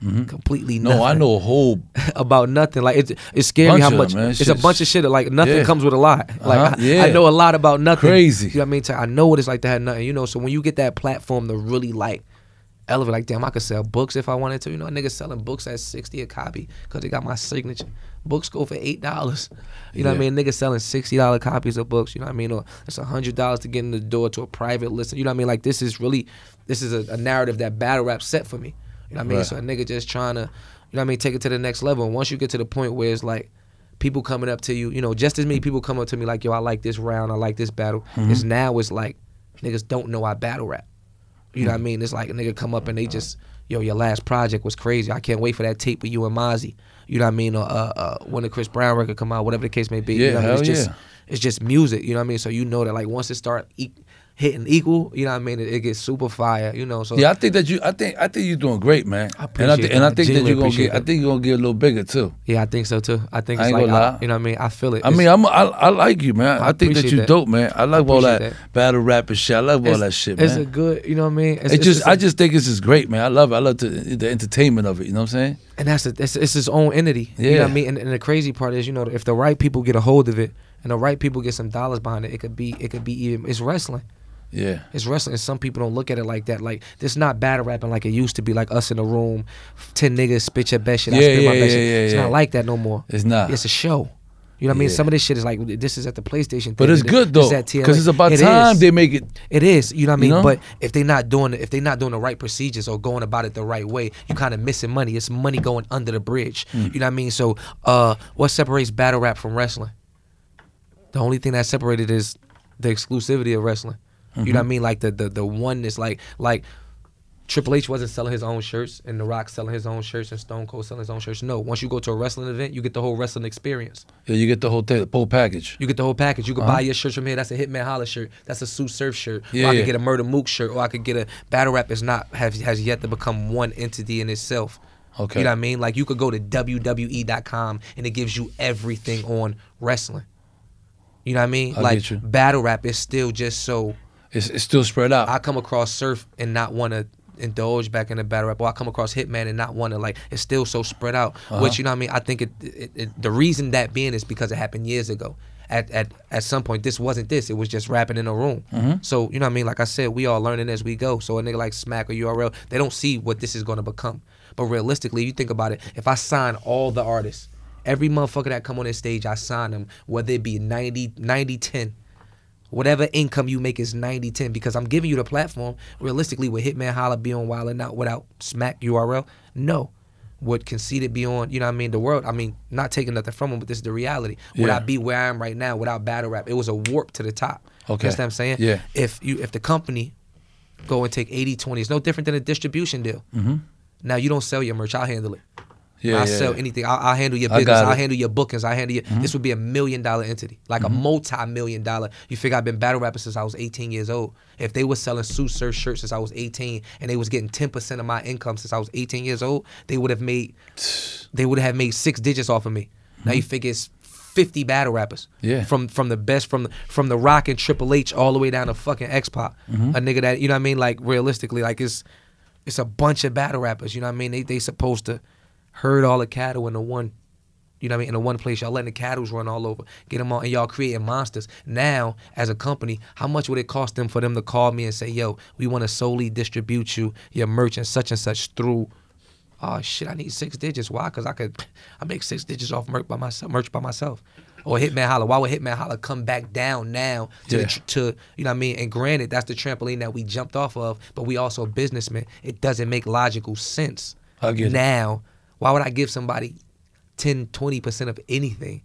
completely nothing. Mm-hmm. No, I know a whole. about nothing. Like it's it's scary how much them, it's a bunch of shit. that, Like nothing Yeah. comes with a lot. Like Uh-huh, I, yeah. I know a lot about nothing. Crazy. You know what I mean? So I know what it's like to have nothing. You know. So when you get that platform to really like elevate, like damn, I could sell books if I wanted to. You know, niggas selling books at sixty a copy because they got my signature. Books go for eight dollars. You know what I mean? Niggas selling sixty dollar copies of books. You know what I mean? Or it's a hundred dollars to get in the door to a private listen. You know what I mean? Like this is really this is a, a narrative that battle rap set for me. You know what I mean? Right. So a nigga just trying to, you know what I mean, take it to the next level. And once you get to the point where it's like people coming up to you, you know, just as many people come up to me like, yo, I like this round, I like this battle. Mm-hmm. It's now it's like niggas don't know I battle rap. You know what I mean? It's like a nigga come up and they just, yo, your last project was crazy. I can't wait for that tape with you and Mozzie. You know what I mean? Or uh, uh, when the Chris Brown record come out, whatever the case may be. Yeah, you know what I mean? It's hell just yeah. it's just music. You know what I mean? So you know that like once it start e- hitting equal, you know what I mean? It, it gets super fire. You know, so Yeah, I think that you. I think. I think you're doing great, man. I and I, appreciate thi- and I think that you're gonna appreciate get. I think you're gonna get a little bigger too. Yeah, I think so too. I think I it's ain't like gonna I- lie. you know what I mean. I feel it. I It's- mean, I'm. I, I like you, man. I, I think that appreciate you that. dope, man. I like all that, that. battle rap and shit. I love all that shit, It's a good, you know what I mean. It's, It just, I just think this is great, man. I love it. I love the, the entertainment of it. You know what I'm saying? and that's a, it's, it's its own entity. You know Yeah. what I mean. And, and the crazy part is, you know, if the right people get a hold of it and the right people get some dollars behind it, it could be, it could be even. It's wrestling. Yeah. It's wrestling. And some people don't look at it like that. Like this not battle rapping like it used to be. Like us in a room, ten niggas spit your best shit. I Yeah, spit my yeah, best yeah, shit. yeah, it's yeah. not like that no more. It's not. It's a show. You know what I mean? Some of this shit is like this is at the PlayStation. But it's good though, because it's about It time is. they make it. It is, you know what I You mean. know? But if they're not doing it, if they're not doing the right procedures or going about it the right way, you kind of missing money. It's money going under the bridge. Hmm. You know what I mean. So, uh, what separates battle rap from wrestling? The only thing that separated is the exclusivity of wrestling. You Mm-hmm. know what I mean? Like the the the oneness. Like like Triple H wasn't selling his own shirts, and The Rock selling his own shirts, and Stone Cold selling his own shirts. No, once you go to a wrestling event, you get the whole wrestling experience. Yeah, you get the whole ta- whole package. You get the whole package. You can Uh-huh. buy your shirts from here. That's a Hitman Holla shirt. That's a Tsu Surf shirt. Yeah, or I yeah. could get a Murda Mook shirt. Or I could get a Battle Rap is not have has yet to become one entity in itself. Okay. You know what I mean? Like you could go to WWE.com and it gives you everything on wrestling. You know what I mean? I like you. battle rap is still just so It's, it's still spread out. I come across surf and not want to indulge back in the battle rap, or I come across Hitman and not want to like. It's still so spread out, Uh-huh. which you know what I mean. I think it, it, it the reason that being is because it happened years ago. At at at some point, this wasn't this. It was just rapping in a room. Mm-hmm. So you know what I mean. Like I said, we all learning as we go. So a nigga like Smack or URL, they don't see what this is going to become. But realistically, you think about it. If I sign all the artists, every motherfucker that come on this stage, I sign them, whether it be 90, 90 10 whatever income you make is 90 10 because I'm giving you the platform. Realistically, would Hitman Holla be on Wildin' Out without Smack URL? No. Would Conceited be on, you know what I mean, the world? I mean, not taking nothing from him, but this is the reality. Would Yeah. I be where I am right now without battle rap? It was a warp to the top. Okay. You understand what I'm saying? Yeah. If you if the company go and take 80 20, it's no different than a distribution deal. Mhm. Now you don't sell your merch, I'll handle it. Yeah, I'll yeah, sell yeah. anything. I'll, I'll handle your business. I'll handle your bookings. I handle your. Mm-hmm. This would be a million dollar entity, like a multi million dollar. You figure I've been battle rapping since I was 18 years old. If they were selling Tsu Surf shirts since I was 18, and they was getting 10 percent of my income since I was 18 years old, they would have made. They would have made six digits off of me. Now you figure it's 50 battle rappers. Mm-hmm. Yeah. From from the best from the, from the Rock and Triple H all the way down to fucking X Pac. Mm-hmm. A nigga that you know what I mean. Like realistically, like it's it's a bunch of battle rappers. You know what I mean? They they supposed to herd all the cattle into one. You know what I mean? In the one place, y'all letting the cattle run all over, get them all, and y'all creating monsters. Now, as a company, how much would it cost them for them to call me and say, "Yo, we want to solely distribute you your merch and such and such through." Oh shit! I need six digits. Why? Because I could, I make six digits off merch by myself. Merch by myself. Or Hitman Holla. Why would Hitman Holla come back down now to, Yeah. to you know what I mean? And granted, that's the trampoline that we jumped off of, but we also businessmen. It doesn't make logical sense. now. it. Why would I give somebody 10, 20% of anything?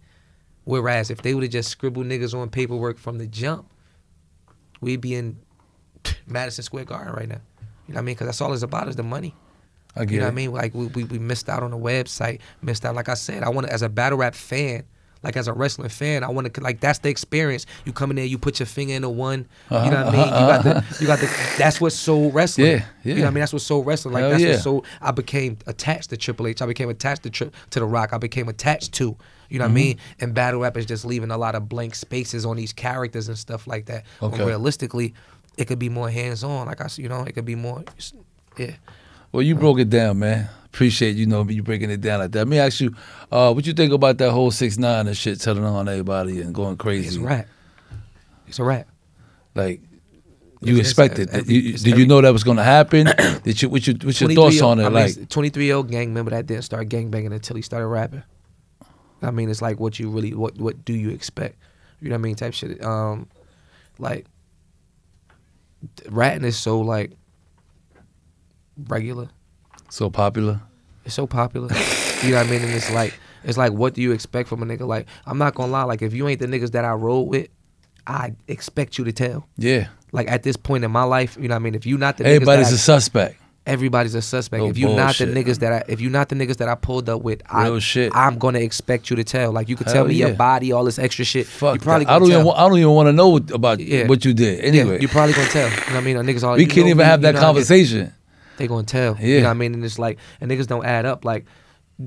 Whereas if they would have just scribbled niggas on paperwork from the jump, we'd be in Madison Square Garden right now. You know what I mean? Because that's all it's about is the money. I get You know it. what I mean? Like we, we, we missed out on the website, missed out. Like I said, I want to, as a battle rap fan, like as a wrestling fan, I want to like that's the experience. You come in there, you put your finger in the one. You know what I mean? You got the, you got the. That's what so wrestling. Yeah, yeah. You know what I mean? That's what so wrestling. Like Hell that's yeah. what soul. I became attached to Triple H. I became attached to tri- to the Rock. I became attached to. You know what I mean? Mm-hmm. And battle rap is just leaving a lot of blank spaces on these characters and stuff like that. When Okay. realistically, it could be more hands on. Like I, you know, it could be more. Yeah. Well, you broke it down, man. Appreciate you know you breaking it down like that. Let me ask you, uh, what you think about that whole six nine and shit, telling on everybody and going crazy? It's a rap. It's a rap. Like you It's- expected? it's- You- you- it's did you know that was going to happen? did you? What's your, what's your thoughts on it? I mean, like, 23 year old gang member that didn't start gang banging until he started rapping. I mean, it's like what you really what what do you expect? You know what I mean? Type shit. Um, like ratting is so like regular. so popular. It's so popular. you know what I mean? And it's like it's like what do you expect from a nigga? Like I'm not gonna lie. Like if you ain't the niggas that I roll with, I expect you to tell. Yeah, Like at this point in my life, you know what I mean? If you not the niggas everybody's a I, suspect. everybody's a suspect. Oh, if you're not the niggas that I, if you're not the niggas that I pulled up with, I shit. I'm gonna expect you to tell. Like you could Hell tell me yeah. your body, all this extra shit. Fuck, you probably. I don't even. tell. wa- I don't even want to know what, about Yeah. what you did. Yeah, Anyway, you probably gonna tell. You know what I mean? Niggas all we can't know even have you that know I get- conversation. They gonna tell. Yeah. You know what I mean? And it's like, and niggas don't add up. Like,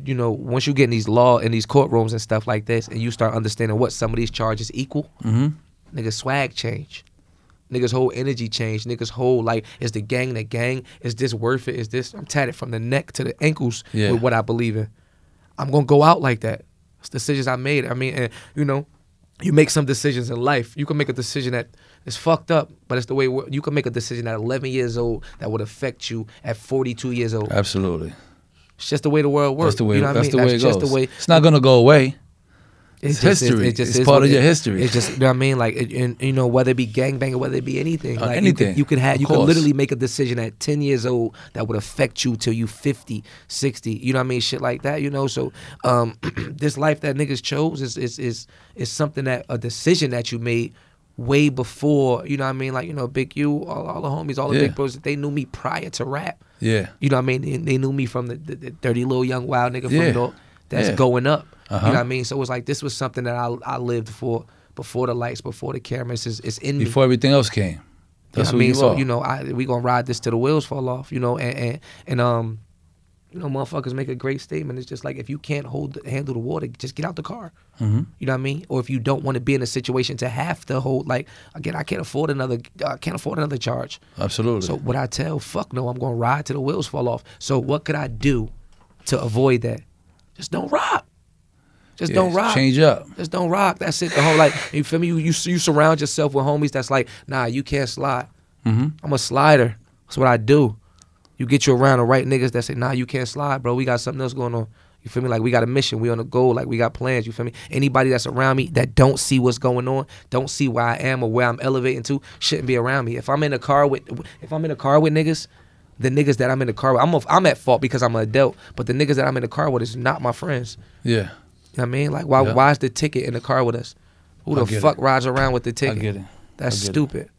you know, once you get in these law in these courtrooms and stuff like this, and you start understanding what some of these charges equal, mm-hmm. niggas swag change. Niggas whole energy change. Niggas whole like is the gang the gang? Is this worth it? Is this I'm tatted from the neck to the ankles Yeah. with what I believe in. I'm gonna go out like that. It's decisions I made. I mean, and you know, you make some decisions in life. You can make a decision that is fucked up, but it's the way you can make a decision at 11 years old that would affect you at 42 years old. Absolutely. It's just the way the world works. That's the way. You know what I mean? the way That's it just goes. the way. It's not gonna go away. It's It's history. It's is part what of your history. It's just you know what I mean, like it- and you know whether it be gangbang or whether it be anything, Uh, like anything. You could, you could have you could literally make a decision at 10 years old that would affect you till you 50, 60. You know what I mean? Shit like that. You know, so um, this life that niggas chose is is is is something that a decision that you made way before. You know what I mean? Like you know, Big U, all, all the homies, all the Yeah. big bros, they knew me prior to rap. Yeah. You know what I mean? They, they knew me from the, the, the dirty little young wild nigga Yeah. from North that's Yeah. going up. Uh-huh. You know what I mean? So it was like this was something that I I lived for before the lights, before the cameras. It's, it's in me. Before everything else came. That's you know what I mean? you so are. you know, I we gonna ride this till the wheels fall off. You know, and and, and um, you know, motherfuckers make a great statement. It's just like if you can't hold handle the water, just get out the car. hmm You know what I mean? Or if you don't want to be in a situation to have to hold, like again, I can't afford another, I can't afford another charge. Absolutely. So what I tell, fuck no, I'm gonna ride till the wheels fall off. So what could I do to avoid that? Just don't rock. Just Yeah, don't rock. Change up. Just don't rock. That's it. The whole like you feel me. You you, you surround yourself with homies that's like, nah, you can't slide. hmm I'm a slider. That's what I do. You get you around the right niggas that say, nah, you can't slide, bro. We got something else going on. You feel me? Like we got a mission. We on a goal. Like we got plans. You feel me? Anybody that's around me that don't see what's going on, don't see where I am or where I'm elevating to, shouldn't be around me. If I'm in a car with, if I'm in a car with niggas, the niggas that I'm in the car with, I'm a, I'm at fault because I'm an adult. But the niggas that I'm in the car with is not my friends. Yeah. You know what I mean? Like why Yeah. why is the ticket in the car with us? Who the fuck it. rides around with the I ticket? get it. That's get it.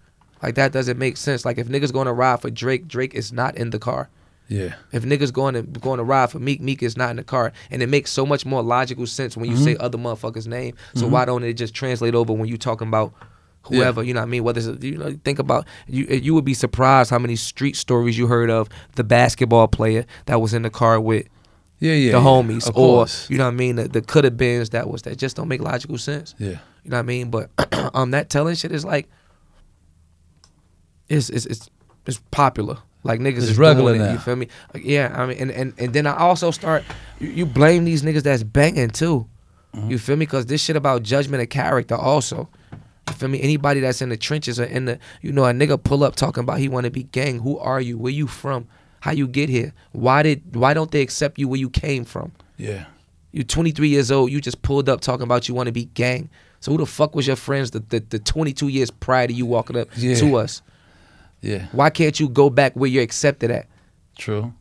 Like that doesn't make sense. Like if niggas going to ride for Drake, Drake is not in the car. Yeah. If niggas going to going to ride for Meek, Meek is not in the car, and it makes so much more logical sense when you Mm-hmm. say other motherfuckers' name. So why don't it just translate over when you talking about whoever? You know what I mean? Whether it's you know think about you, you would be surprised how many street stories you heard of the basketball player that was in the car with Yeah. Yeah. the yeah. homies, Of or course. you know what I mean? The, the coulda beens that was that just don't make logical sense. Yeah. You know what I mean? But um, that telling shit is like, it's it's it's, it's popular. Like niggas It's is regular doing it. now. You feel me? Like, yeah, I mean, and, and and then I also start. You, you blame these niggas that's banging too. Mm-hmm. You feel me? Because this shit about judgment of character also. You feel me? Anybody that's in the trenches or in the, you know, a nigga pull up talking about he want to be gang. Who are you? Where you from? How you get here? Why did? Why don't they accept you where you came from? Yeah. You 23 years old. You just pulled up talking about you want to be gang. So who the fuck was your friends the, the, the 22 years prior to you walking up Yeah. to us? Yeah. Why can't you go back where you're accepted at? True.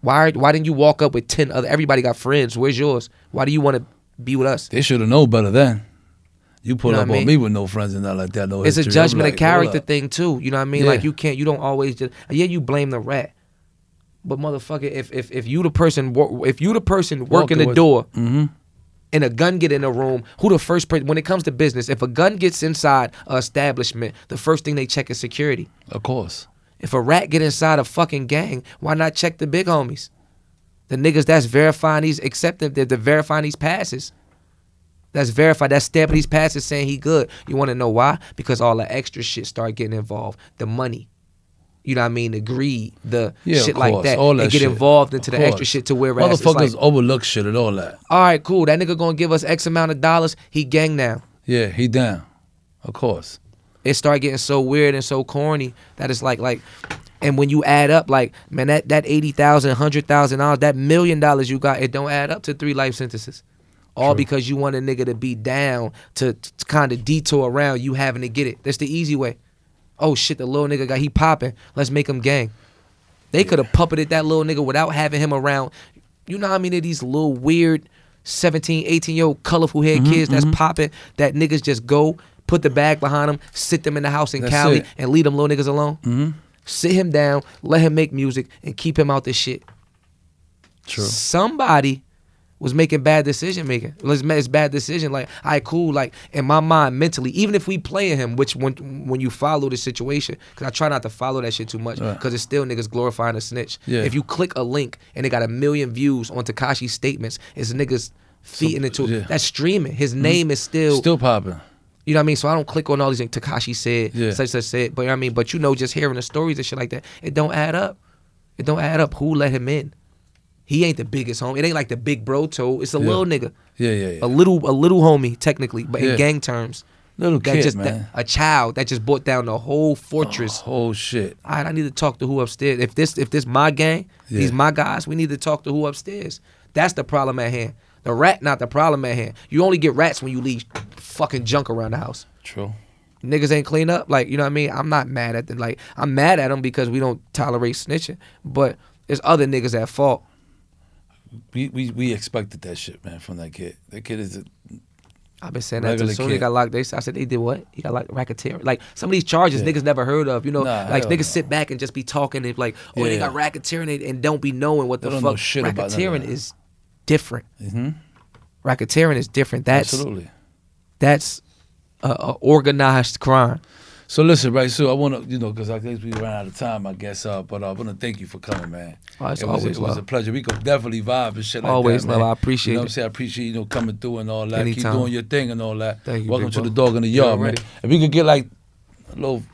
Why why didn't you walk up with 10 other? Everybody got friends. Where's yours? Why do you want to be with us? They should have known better then. You pull You know up on me with no friends and nothing like that. No It's a history. I'm judgment like, of character thing too. You know what I mean? Yeah. Like you can't. You don't always just. Yeah, you blame the rat. But motherfucker, if if if you the person if you the person working the door Mhm. And a gun get in a room, who the first person when it comes to business, if a gun gets inside a establishment, the first thing they check is security. Of course. If a rat get inside a fucking gang, why not check the big homies? The niggas that's verifying these accepting that they're verifying these passes. That's verified. That's stamping these passes saying he good. You want to know why? Because all the extra shit start getting involved. The money. You know what I mean? The greed, the Yeah, shit like that. All that get shit. involved into Of the extra shit to where Motherfuckers like, overlook shit and all that. all right, cool. That nigga gonna give us X amount of dollars. He gang now. Yeah, he down. Of course. it start getting so weird and so corny that it's like like and when you add up like man that that eighty thousand hundred thousand dollars that million dollars you got it don't add up to three life sentences all True. because you want a nigga to be down to, to kind of detour around you having to get it that's the easy way oh shit the little nigga got he popping. Let's make him gang. They could have puppeted that little nigga without having him around. You know how I many of these little weird 17 18 year old colorful head Mm-hmm, kids that's popping that niggas just go put the bag behind them sit them in the house in That's cali it. and leave them little niggas alone? Mm-hmm. sit him down let him make music and keep him out this shit. True. somebody was making bad decision making. It's it's bad decision. Like, all right, cool. Like in my mind, mentally, even if we playing him, which when when you follow the situation, because I try not to follow that shit too much, Right. because it's still niggas glorifying a snitch. Yeah. If you click a link and it got a million views on Tekashi's statements, it's niggas feeding into yeah. That's streaming. His mm-hmm. name is still, Still popping. you know what I mean. So I don't click on all these things. Takashi said, Yeah. such such said, but you know what I mean. But you know, just hearing the stories and shit like that, it don't add up. It don't add up. Who let him in? He ain't the biggest homie. It ain't like the big bro toe. It's a Yeah. little nigga, Yeah, yeah, yeah. a little a little homie technically, but Yeah. in gang terms, Little that kid, just man. that, a child that just brought down the whole fortress. Oh shit. All right, I need to talk to who upstairs. If this if this my gang, Yeah. these my guys, we need to talk to who upstairs. That's the problem at hand. The rat, not the problem at hand. You only get rats when you leave fucking junk around the house. True. Niggas ain't clean up. Like, you know what I mean? I'm not mad at them. Like, I'm mad at them because we don't tolerate snitching. But there's other niggas at fault. We we we expected that shit, man, from that kid. That kid is a, I've been saying that Regular as soon they got locked. They, I said they did what? He got like racketeering. Like some of these charges Yeah. niggas never heard of. You know, Nah, like niggas no. sit back and just be talking and like, oh, they got racketeering and, don't be knowing what the fuck. shit about none of racketeering is different. Mhm. Racketeering is different. That's absolutely. that's a, a organized crime. So listen, right? So I want to, you know, because I guess we ran out of time, I guess. Uh, but I want to thank you for coming, man. Oh, it's it was, always it was a pleasure. We could definitely vibe and shit like Always that. love. man. I appreciate You know what it. I'm saying? I appreciate you know coming through and all that. Anytime. Keep doing your thing and all that. Thank you, Welcome to the dog in the Yeah, yard, man. ready. If we could get like a little,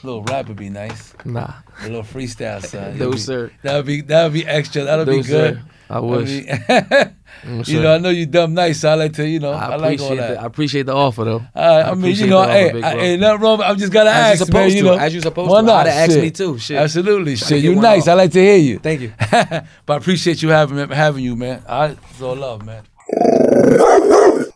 A little rap would be nice. Nah. A little freestyle, son. No, be- sir. That'd be that'd be extra. That'll No, be good. sir. I wish. be- No, you know, I know you dumb nice. So I like to, you know, I, I like all appreciate that. the, I appreciate the offer though. Uh, I, mean, you know, the offer, hey, I, ain't nothing wrong. I'm just gotta As you ask, man. supposed You to, know, as you supposed Why to. not? I'da asked Shit. me too, shit. Absolutely, Gotta shit. You nice. off. I like to hear you. Thank you. but I appreciate you having having you, man. I it's all love, man.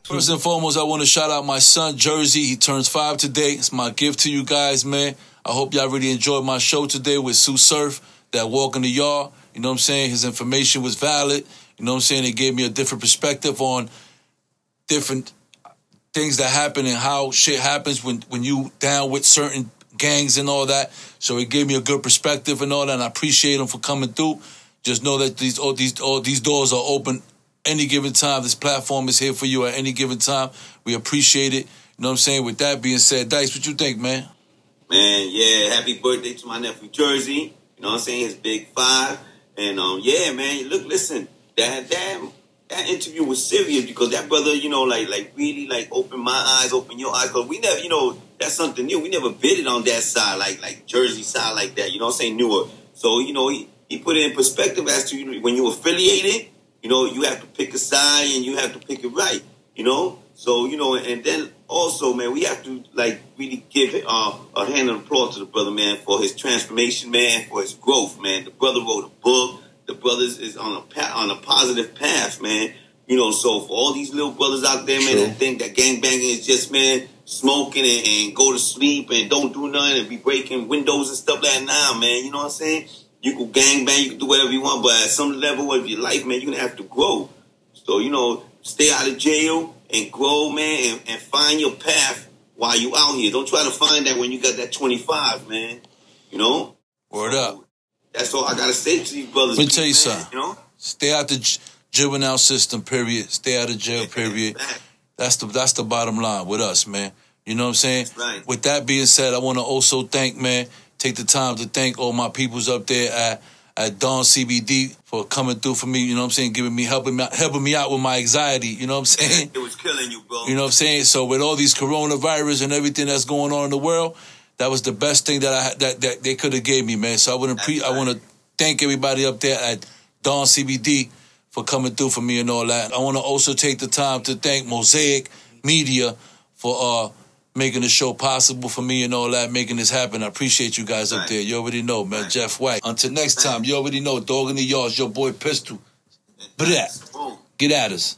First and foremost, I want to shout out my son Jersey. He turns five today. It's my gift to you guys, man. I hope y'all really enjoyed my show today with Tsu Surf, that walk in the yard. You know what I'm saying? His information was valid. You know what I'm saying? It gave me a different perspective on different things that happen and how shit happens when when you down with certain gangs and all that. So it gave me a good perspective and all that. And I appreciate him for coming through. Just know that these all these all these doors are open any given time. This platform is here for you at any given time. We appreciate it. You know what I'm saying? With that being said, Dice, what you think, man? Man, yeah, happy birthday to my nephew Jersey. You know what I'm saying? His big five. And um, yeah, man, look, listen, that that that interview was serious because that brother, you know, like like really like opened my eyes, opened your eyes. Cause we never, you know, that's something new. We never bidded on that side, like like Jersey side like that. You know I'm saying? Newer. So you know, he, he put it in perspective as to you know, when you affiliated, you know, you have to pick a side and you have to pick it right. You know, so you know, and then also, man, we have to like really give uh, a hand of applause to the brother, man, for his transformation, man, for his growth, man. The brother wrote a book. The brother is on a pa- on a positive path, man. You know, so for all these little brothers out there, man, True. that think that gang banging is just man smoking and, and go to sleep and don't do nothing and be breaking windows and stuff like that. Nah, man, you know what I'm saying? You can gang bang, you can do whatever you want, but at some level of your life, man, you're gonna have to grow. So, you know, stay out of jail and grow, man, and, and find your path while you out here. Don't try to find that when you got that 25, man. You know? Word up. That's all I gotta say to these brothers. Let me tell you man, something. You know? Stay out the juvenile system, period. Stay out of jail, period. That's the that's the bottom line with us, man. You know what I'm saying? Right. With that being said, I want to also thank, man, take the time to thank all my peoples up there at at Dawn CBD for coming through for me. You know what I'm saying? Giving me helping me helping me out with my anxiety. You know what I'm saying? It was killing you, bro. You know what I'm saying? So with all these coronavirus and everything that's going on in the world, that was the best thing that I that that they could have gave me, man. So I want to pre- I want to thank everybody up there at Dawn CBD for coming through for me and all that. I want to also take the time to thank Mosaic Media for uh making the show possible for me and all that, making this happen. I appreciate you guys up Right. there. You already know, man. Jeff White. Until next time, you already know, Dog in the Yards, your boy Pistol. Blah. Get at us.